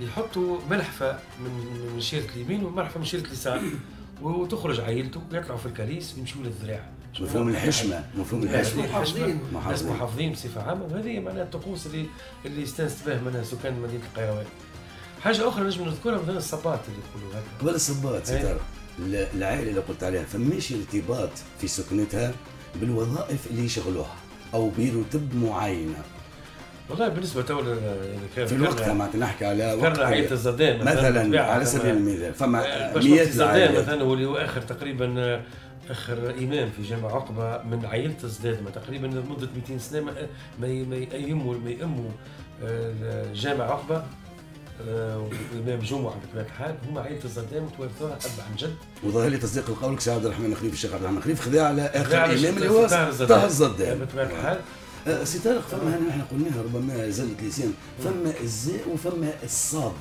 يحطوا ملحفة من من شيرة اليمين وملحفة من شيرة اليسار. وتخرج عائلته ويطلعوا في ال calèche ويمشوا للذراع. مفهوم الحشمة مفهوم الحشمة. محافظين. ناس محافظين. بصفة عامة. وهذه معناها الطقوس اللي اللي يستانس بها منها سكان مدينة القيروان حاجة أخرى نجم نذكرها مثلا الصباط اللي يقولوا هكا. قبل الصباط ال- العائلة اللي قلت عليها فماش ارتباط في سكنتها بالوظائف اللي يشغلوها أو برتب معينة. والله بالنسبة تو في الوقت معناتها نحكي على وقت عائله الزدان مثلا بالطبيعة على سبيل المثال. فما باش مئات الزدان مثلا هو اللي هو آخر تقريبا آه، آخر امام في جامع عقبة من عائلة الزداد ما تقريبا لمدة 200 سنة ما ما يأموا ما يأموا آه، جامع عقبة آه، وامام جمعة بطبيعه الحال هم عائلة الزدان متوارثوها أب عن جد. وظهر لي تصديق القول سي عبد الرحمن الخليفي الشيخ عبد الرحمن الخليفي خذا على آخر امام اللي هو. طه الزدان بطبيعه الحال آه، سي طارق فما هنا إحنا قلناها ربما زلة لسان. فما الزاء وفما الصاد.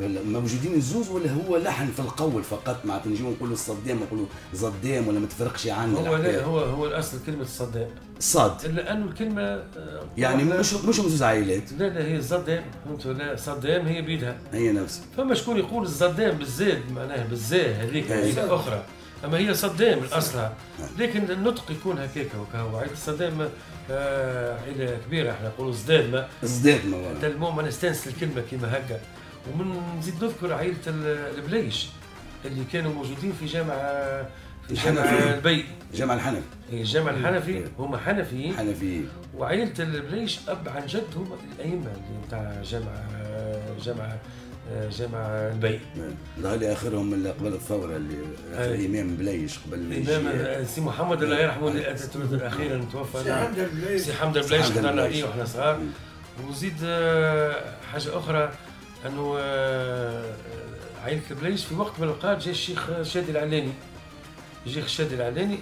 ولا موجودين الزوز ولا هو لحن في القول فقط معناتها نجيو نقولوا الصدام نقولوا الزدام ولا ما تفرقش عنا هو لا. هو هو الأصل كلمة الصدام. الصاد الا انه الكلمة آه، يعني مش مش زوز عائلات. لا لا هي الزدام. فهمتوا لا صدام هي بيدها. هي نفسها فما شكون يقول الزدام بالزاد؟ معناها بالزاء هذيك أخرى. أما هي صدام الأصلها لكن النطق يكون هكاك وكهو عيلة صدام عيلة كبيرة إحنا نقولوا زداد ما ازداد ما ورا المهم أنا نستانس الكلمة كما هكا. ومن نزيد نذكر ال- البليش اللي كانوا موجودين في جامع في جامع الحنفي. البي جمع الحنف الجامع الحنفي. هم حنفيين. حنفيين. وعائلة البليش أب عن جد هم الأئمة اللي بتاع جامع جامع جامع البي ظهر لي آخرهم اللي قبل الثورة اللي اخر. إمام بلايش قبل ما يجي. الامام سي محمد الله يرحمه اللي اتت أخيرا توفى. سي حمد البلايش. سي حمد حضرنا البلايش. عليه وإحنا صغار. وزيد آه، حاجة أخرى أنه آه، عائله البلايش في وقت من الأوقات جاء الشيخ شادي العلاني. الشيخ شادي العلاني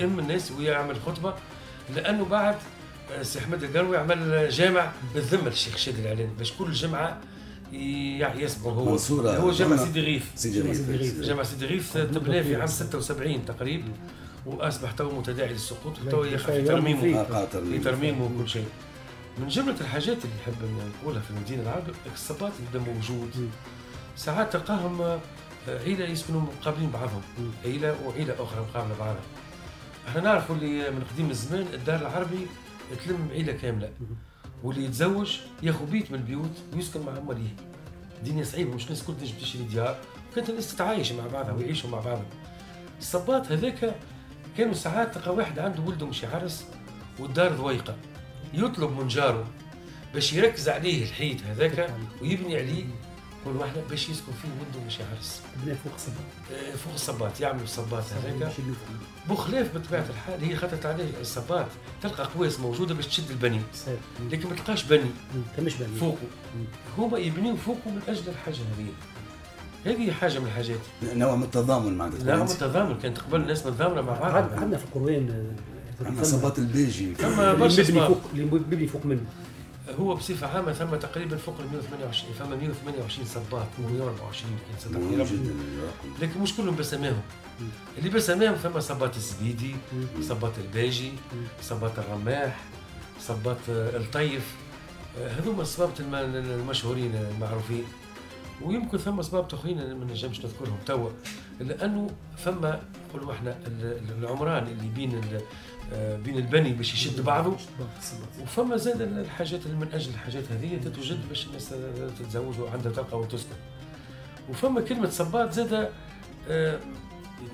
يأم الناس ويعمل خطبة لأنه بعد آه، سي أحمد القروي عمل جامع بالذمة للشيخ شادي العلاني. باش كل جمعة ي- يسمعوا هو منصورة. هو جامع سيدي غيث سيدي غيث جامع سيدي غيث تبناه في عام 76 تقريبا واصبح تو متداعي للسقوط وتو يقع في ترميمه. آه، في ترميمه وكل شيء. من جملة الحاجات اللي نحب نقولها في المدينة العربية الصباط يبدا موجود. ساعات تلقاهم آه، عيلة يسكنوا مقابلين بعضهم. عيلة وعيلة أخرى مقابلة بعضها إحنا نعرفوا اللي من قديم الزمان الدار العربي تلم عيلة كاملة. واللي يتزوج ياخذ بيت من البيوت ويسكن مع وليه الدنيا صعيبة مش الناس كل تنجم تشري ديار. وكانت الناس تتعايش مع بعضها ويعيشوا مع بعضهم. الصباط هذاك كانوا ساعات تلقى واحد عنده ولده مش يعرس والدار ضويقة. يطلب من جاره باش يركز عليه الحيط هذاك ويبني عليه كل واحدة باش يسكن فيه ولده مش يعرس بناء فوق الصباط آه، فوق الصباط يعملوا الصباط هذاك بخلاف بطبيعة الحال هي خطت عليه الصباط تلقى قواس موجودة باش تشد البني صحيح. لكن ما تلقاش بني. كمش بني. فوقه. هما يبنيو فوقه من أجل الحاجة هذه. هذه حاجة من الحاجات. نوع من التضامن معناتها. تقول أنت. التضامن. كانت قبل الناس متضامنة مع بعض. عندنا في القروان عندنا البيجي. ثم اللي برشا اللي مبني فوق منه. هو بصفة عامة ثم تقريبا فوق ال 128 فما 128 صباط 124 كان مهم تقريبا جدا الرقم. لكن مش كلهم بسماهم. اللي بسماهم ثم صباط الزبيدي صباط الباجي صباط الرماح صباط آه، الطيف آه، هذوما الصبابط الم- المشهورين المعروفين. ويمكن ثم صبابط اخرين ما نجمش نذكرهم توا. لأنه فما نقولوا إحنا ال- العمران اللي بين آه، بين البني باش يشد بعضه. وفما زاد الحاجات اللي من أجل الحاجات هذه تتوجد باش الناس تتزوج وعندها تلقى وتسكن. وفما كلمة صباط زاد آه،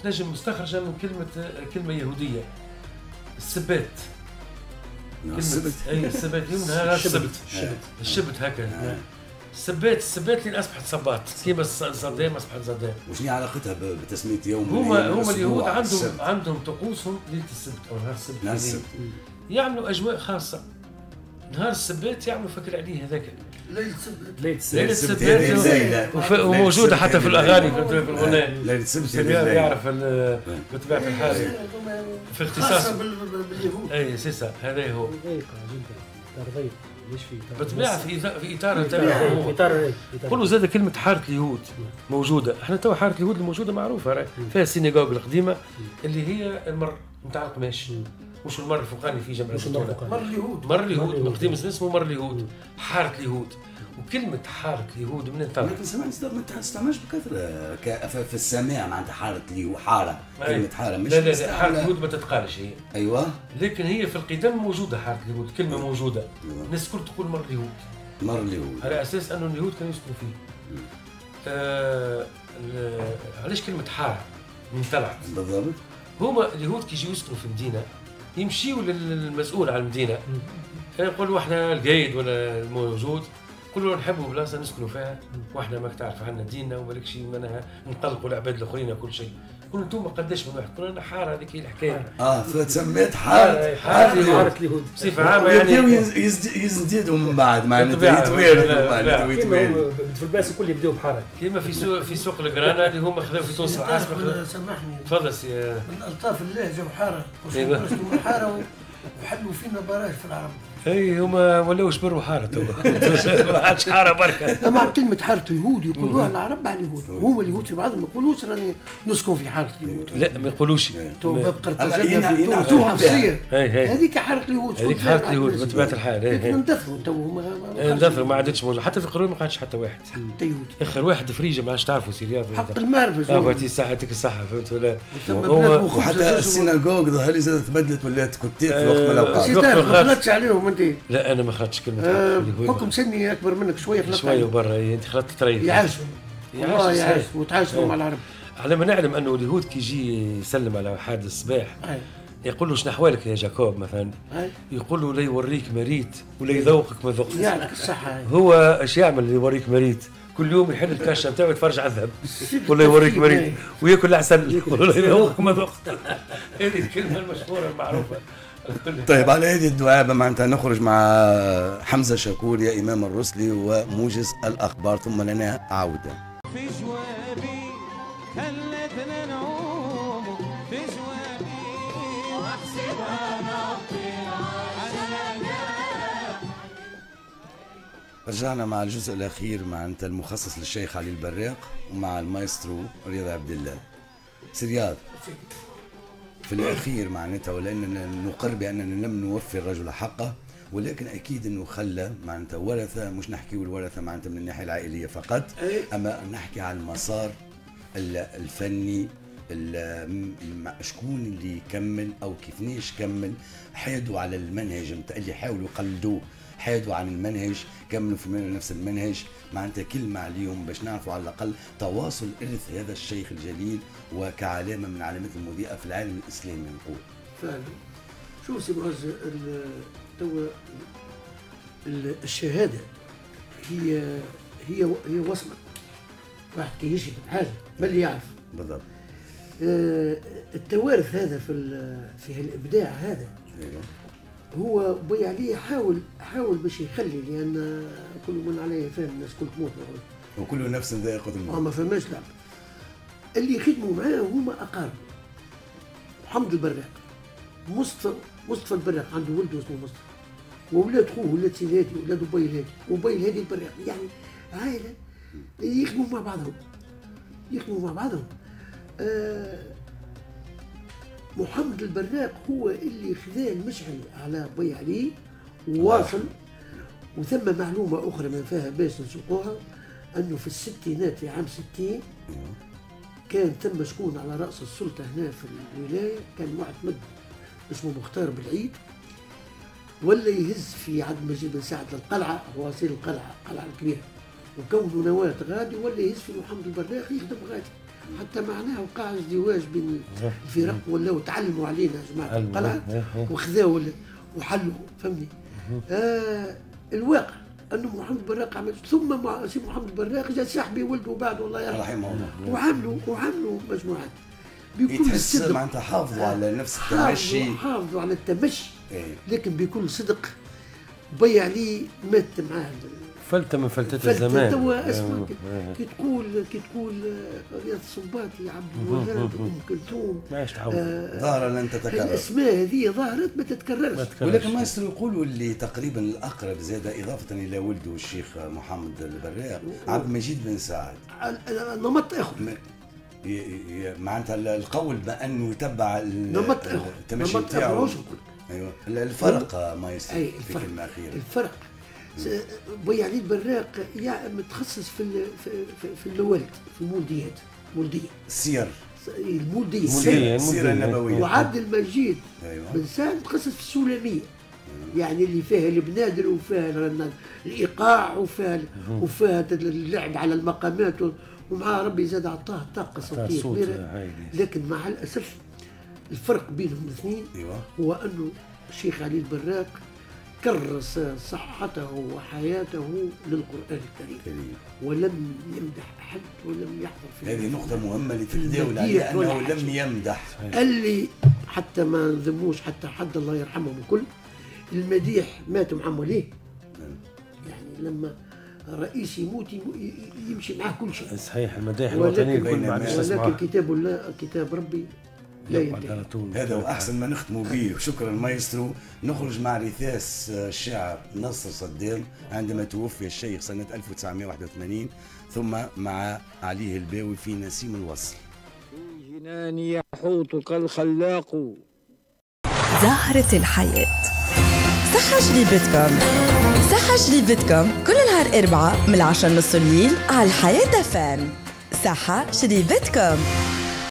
تنجم مستخرجة من كلمة آه، كلمة يهودية. السبات نعم، السبت. أي السبات يوم نهار السبت. الشبت. الشبت هكا السبات السبات اللي اصبحت صبات كيما الصدام اصبحت صدام وشنو علاقتها بتسمية يوم هما هما اليهود عندهم السبت. عندهم طقوسهم ليلة السبت أو نهار السبت. نهار هذه. السبت. يعملوا أجواء خاصة. نهار السبت يعملوا فكر عليه هذاك ليلة سبت ليلة ليلة السبت السبت السبت ليلة وموجودة السبت حتى في. كنت في الاغنيه ليلة السبت. يعرف ال- بطبيعة الحال. في اختصاص. خاصة بال- بال- باليهود. اي سي هذا هو. مش في إطار بالطبيعه في في إطار في. إطار كله زاد كلمة حارة اليهود موجودة، إحنا توا حارة اليهود الموجودة معروفة راهي فيها السيناغوج القديمة اللي هي المر نتاع القماش مش المر الفوقاني في مش المر الفوقاني. مر اليهود. مر اليهود. اليهود. مقدم اسمه مر اليهود. حارة اليهود. وكلمة حارة اليهود منين طلعت؟ لكن سمعت ما تستعملش ف- في السماع معناتها حارة لي وحاره كلمة حارة مش لا لا لا. حارة اليهود ما تتقالش هي. أيوه. لكن هي في القدم موجودة حارة اليهود كلمة موجودة. الناس الكل تقول مر اليهود. مر اليهود. على أساس أنه اليهود كانوا يسكنوا فيه. آه علاش كلمة حارة من طلعت بالضبط. هما اليهود كي يجوا يسكنوا في المدينة يمشيوا للمسؤول على المدينة. يقولوا إحنا القايد ولا الموجود. يقولوا نحبوا بلاصه نسكنوا فيها وإحنا ماك تعرف عنا ديننا ومالك شيء منها نطلقوا العباد الآخرين كل شيء. يقولوا أنتم قداش من واحد قلنا أنا حارة هذيك هي الحكاية. آه فتسميت حارة. حارة اليهود. حارة اليهود. بصفة عامة يعني. يز- يزد- يزديدوا من بعد معناتها. يتوالدوا يتوالدوا في الباس الكل يبداو بحارة. كيما في سوق في سوق القرانا اللي هما خذوا في تونس العاصمه سامحني. تفضل سي من ألطاف اللهجه وحاره. وشو حارة؟ وحلوا فينا براج في العرب. إي هما ولاو شبروا حارة تو ما عادش حارة بركة. أما كلمة حارة اليهود يقولوها العرب على اليهود. هما اليهود في بعضهم ما يقولوش راني نسكن في حارة اليهود. لا ما يقولوش. تو قرطاجيه هذيك حارة اليهود هذيك حارة اليهود؟ بطبيعة الحال اندثروا تو هما ما- إيه، ما عادتش موجود حتى في القرون ما عادش حتى واحد. حتى يهود اخر واحد فريجة ما عادش تعرفوا سي رياض حق المعرفه آه فاتي الصحة يعطيك الصحة فهمت ولا؟ وحتى وزوز ال synagogue ظهر لي زادت تبدلت ولات كتاب في آه، وقت من الاوقات. ما خلطتش عليهم. انت لا أنا ما خرجتش كلمة آه،. حكم سني أكبر منك شوية خلطت شوية عليهم وبرا إيه، أنت خلطت تريح يعاشوا والله. يعاشوا وتعاشوا آه. مع العرب. على ما نعلم أنه اليهود كي يجي يسلم على واحد الصباح يقول له شنو أحوالك يا جاكوب مثلا. يقول له لا يوريك مريت ولا يذوقك ما ذقت يعطيك الصحه هو إيش يعمل اللي يوريك مريت كل يوم يحل الكاشة بتاعه يتفرج على الذهب. ولا يوريك. مريض. ويأكل العسل ولا يذوقك ما ذقت هذه الكلمة المشهورة المعروفة. طيب على هذه الدعابة معناتها نخرج مع حمزة شكور يا إمام الرسلي وموجز الأخبار ثم لنا عودة. في جوابي خلتنا نعوم في جوابي واحسبها ربي رجعنا مع الجزء الأخير معناتها المخصص للشيخ علي البراق ومع المايسترو رياض عبد الله. سرياض في الأخير معناتها ولأننا نقر بأننا لم نوفي الرجل حقه ولكن أكيد أنه خلى معناتها ورثة مش نحكي الورثة معناتها من الناحية العائلية فقط أما نحكي على المسار ال- الفني شكون اللي كمل أو كيفنيش كمل حادوا على المنهج اللي حاولوا يقلدوه. حادوا عن المنهج كملوا في نفس المنهج. معناتها كلمة عليهم باش نعرفوا على الأقل تواصل إرث هذا الشيخ الجليل وكعلامة من علامات المضيئة في العالم الإسلامي نقول فعلا. شوف سي معز ال- توا ال- الشهادة هي هي هي وصمة. واحد كي يشهد ما اللي يعرف؟ بالضبط. آه، التوارث هذا في في الابداع هذا أيوة. هو بي عليه حاول حاول باش يخلي لأن كل من عليه فهم الناس كل تموت وكل نفس ذائقة الموت ما فماش لعب. اللي خدموا معاه هما أقارب. محمد البراق. مصطفى مصطفى البراق عنده ولد اسمه مصطفى. واولاد خوه ولاد سيد هادي ولاد أبي الهادي. وابي الهادي البراق. يعني عائلة يخدموا مع بعضهم. يخدموا مع بعضهم. آه محمد البراق هو اللي خذا المشعل على بي علي وواصل وثم معلومة أخرى من فيها باش نسوقوها أنه في الستينات في عام 60 كان ثم شكون على رأس السلطة هنا في الولاية. كان واحد مد اسمه مختار بالعيد ولا يهز في عبد المجيد بن سعد القلعة هو سير القلعة القلعة الكبيرة وكونه نواة غادي ولا يهز في محمد البراق يخدم غادي. حتى معناه وقع ازدواج بين الفرق ولاو تعلموا علينا يا جماعة علموا. القلعة إيه، إيه. وخذاوا ال- وحلوا فهمني؟ آه الواقع انه محمد البراق عمل ثم مع سي محمد البراق جا صاحبي ولده بعد والله يرحمه. رحمه الله. وعملوا وعملوا مجموعات. بكل صدق. معناتها حافظوا على نفس التمشي. حافظوا على التمشي. إيه. لكن بكل صدق بي علي مات معاه فلتة من فلتات فلتة الزمان توا اسمع آه، كي- آه. كي تقول كي تقول آه، رياض السنباطي عبد الوهاب أم كلثوم. ماش تعود آه، ظاهرة لن تتكرر. الأسماء هذه ظهرت ما ما تتكررش. تكررش. ولكن مايسترو يقولوا اللي تقريبا الأقرب زاد إضافة إلى ولده الشيخ محمد البراق عبد المجيد بن سعد. نمط اخر معناتها ال- القول بأنه يتبع ال- نمط اخر التمشي نمط اخر نتاعو أيوه. ال- الفرق مايسترو أي في الفرق. كلمة أخيرة. الفرق. س- بوي علي البراق يع- متخصص في ال- في, في, في الولد في المولديات مولدية. السير المولدية. السيره. النبويه وعبد المجيد أيوه. بن سعد متخصص في السلامية. يعني اللي فيها البنادر وفيها ال- الإيقاع وفيها وفيها اللعب على المقامات و- ومعاه ربي زاد عطاه طاقة صوتية صوت كبيرة. لكن مع الأسف الفرق بينهم الاثنين أيوه. هو أنه الشيخ علي البراق كرس صحته وحياته للقرآن الكريم. كريم. ولم يمدح أحد ولم يحضر في هذه نقطة مهمة في لتتداول المديح عليها أنه والحج. لم يمدح اللي حتى ما نذموش حتى حد الله يرحمهم الكل المديح ماتوا مع مواليه يعني لما رئيس يموت يمشي معاه كل شيء. صحيح المداح الوطنية ولكن ولكن كتاب الله كتاب ربي يقعد ينتهي على طول هذا وأحسن ما نختموا به. وشكرا مايسترو. نخرج مع رثاس الشاعر نصر صدام عندما توفي الشيخ سنة 1981 ثم مع علي الباوي في نسيم الوصل. جنان يحوطك الخلاق زهرة الحياة. صحة جديدتكم. صحة جديدتكم. كل نهار أربعة من العشرة نص الليل على الحياة فام صحة جديدتكم.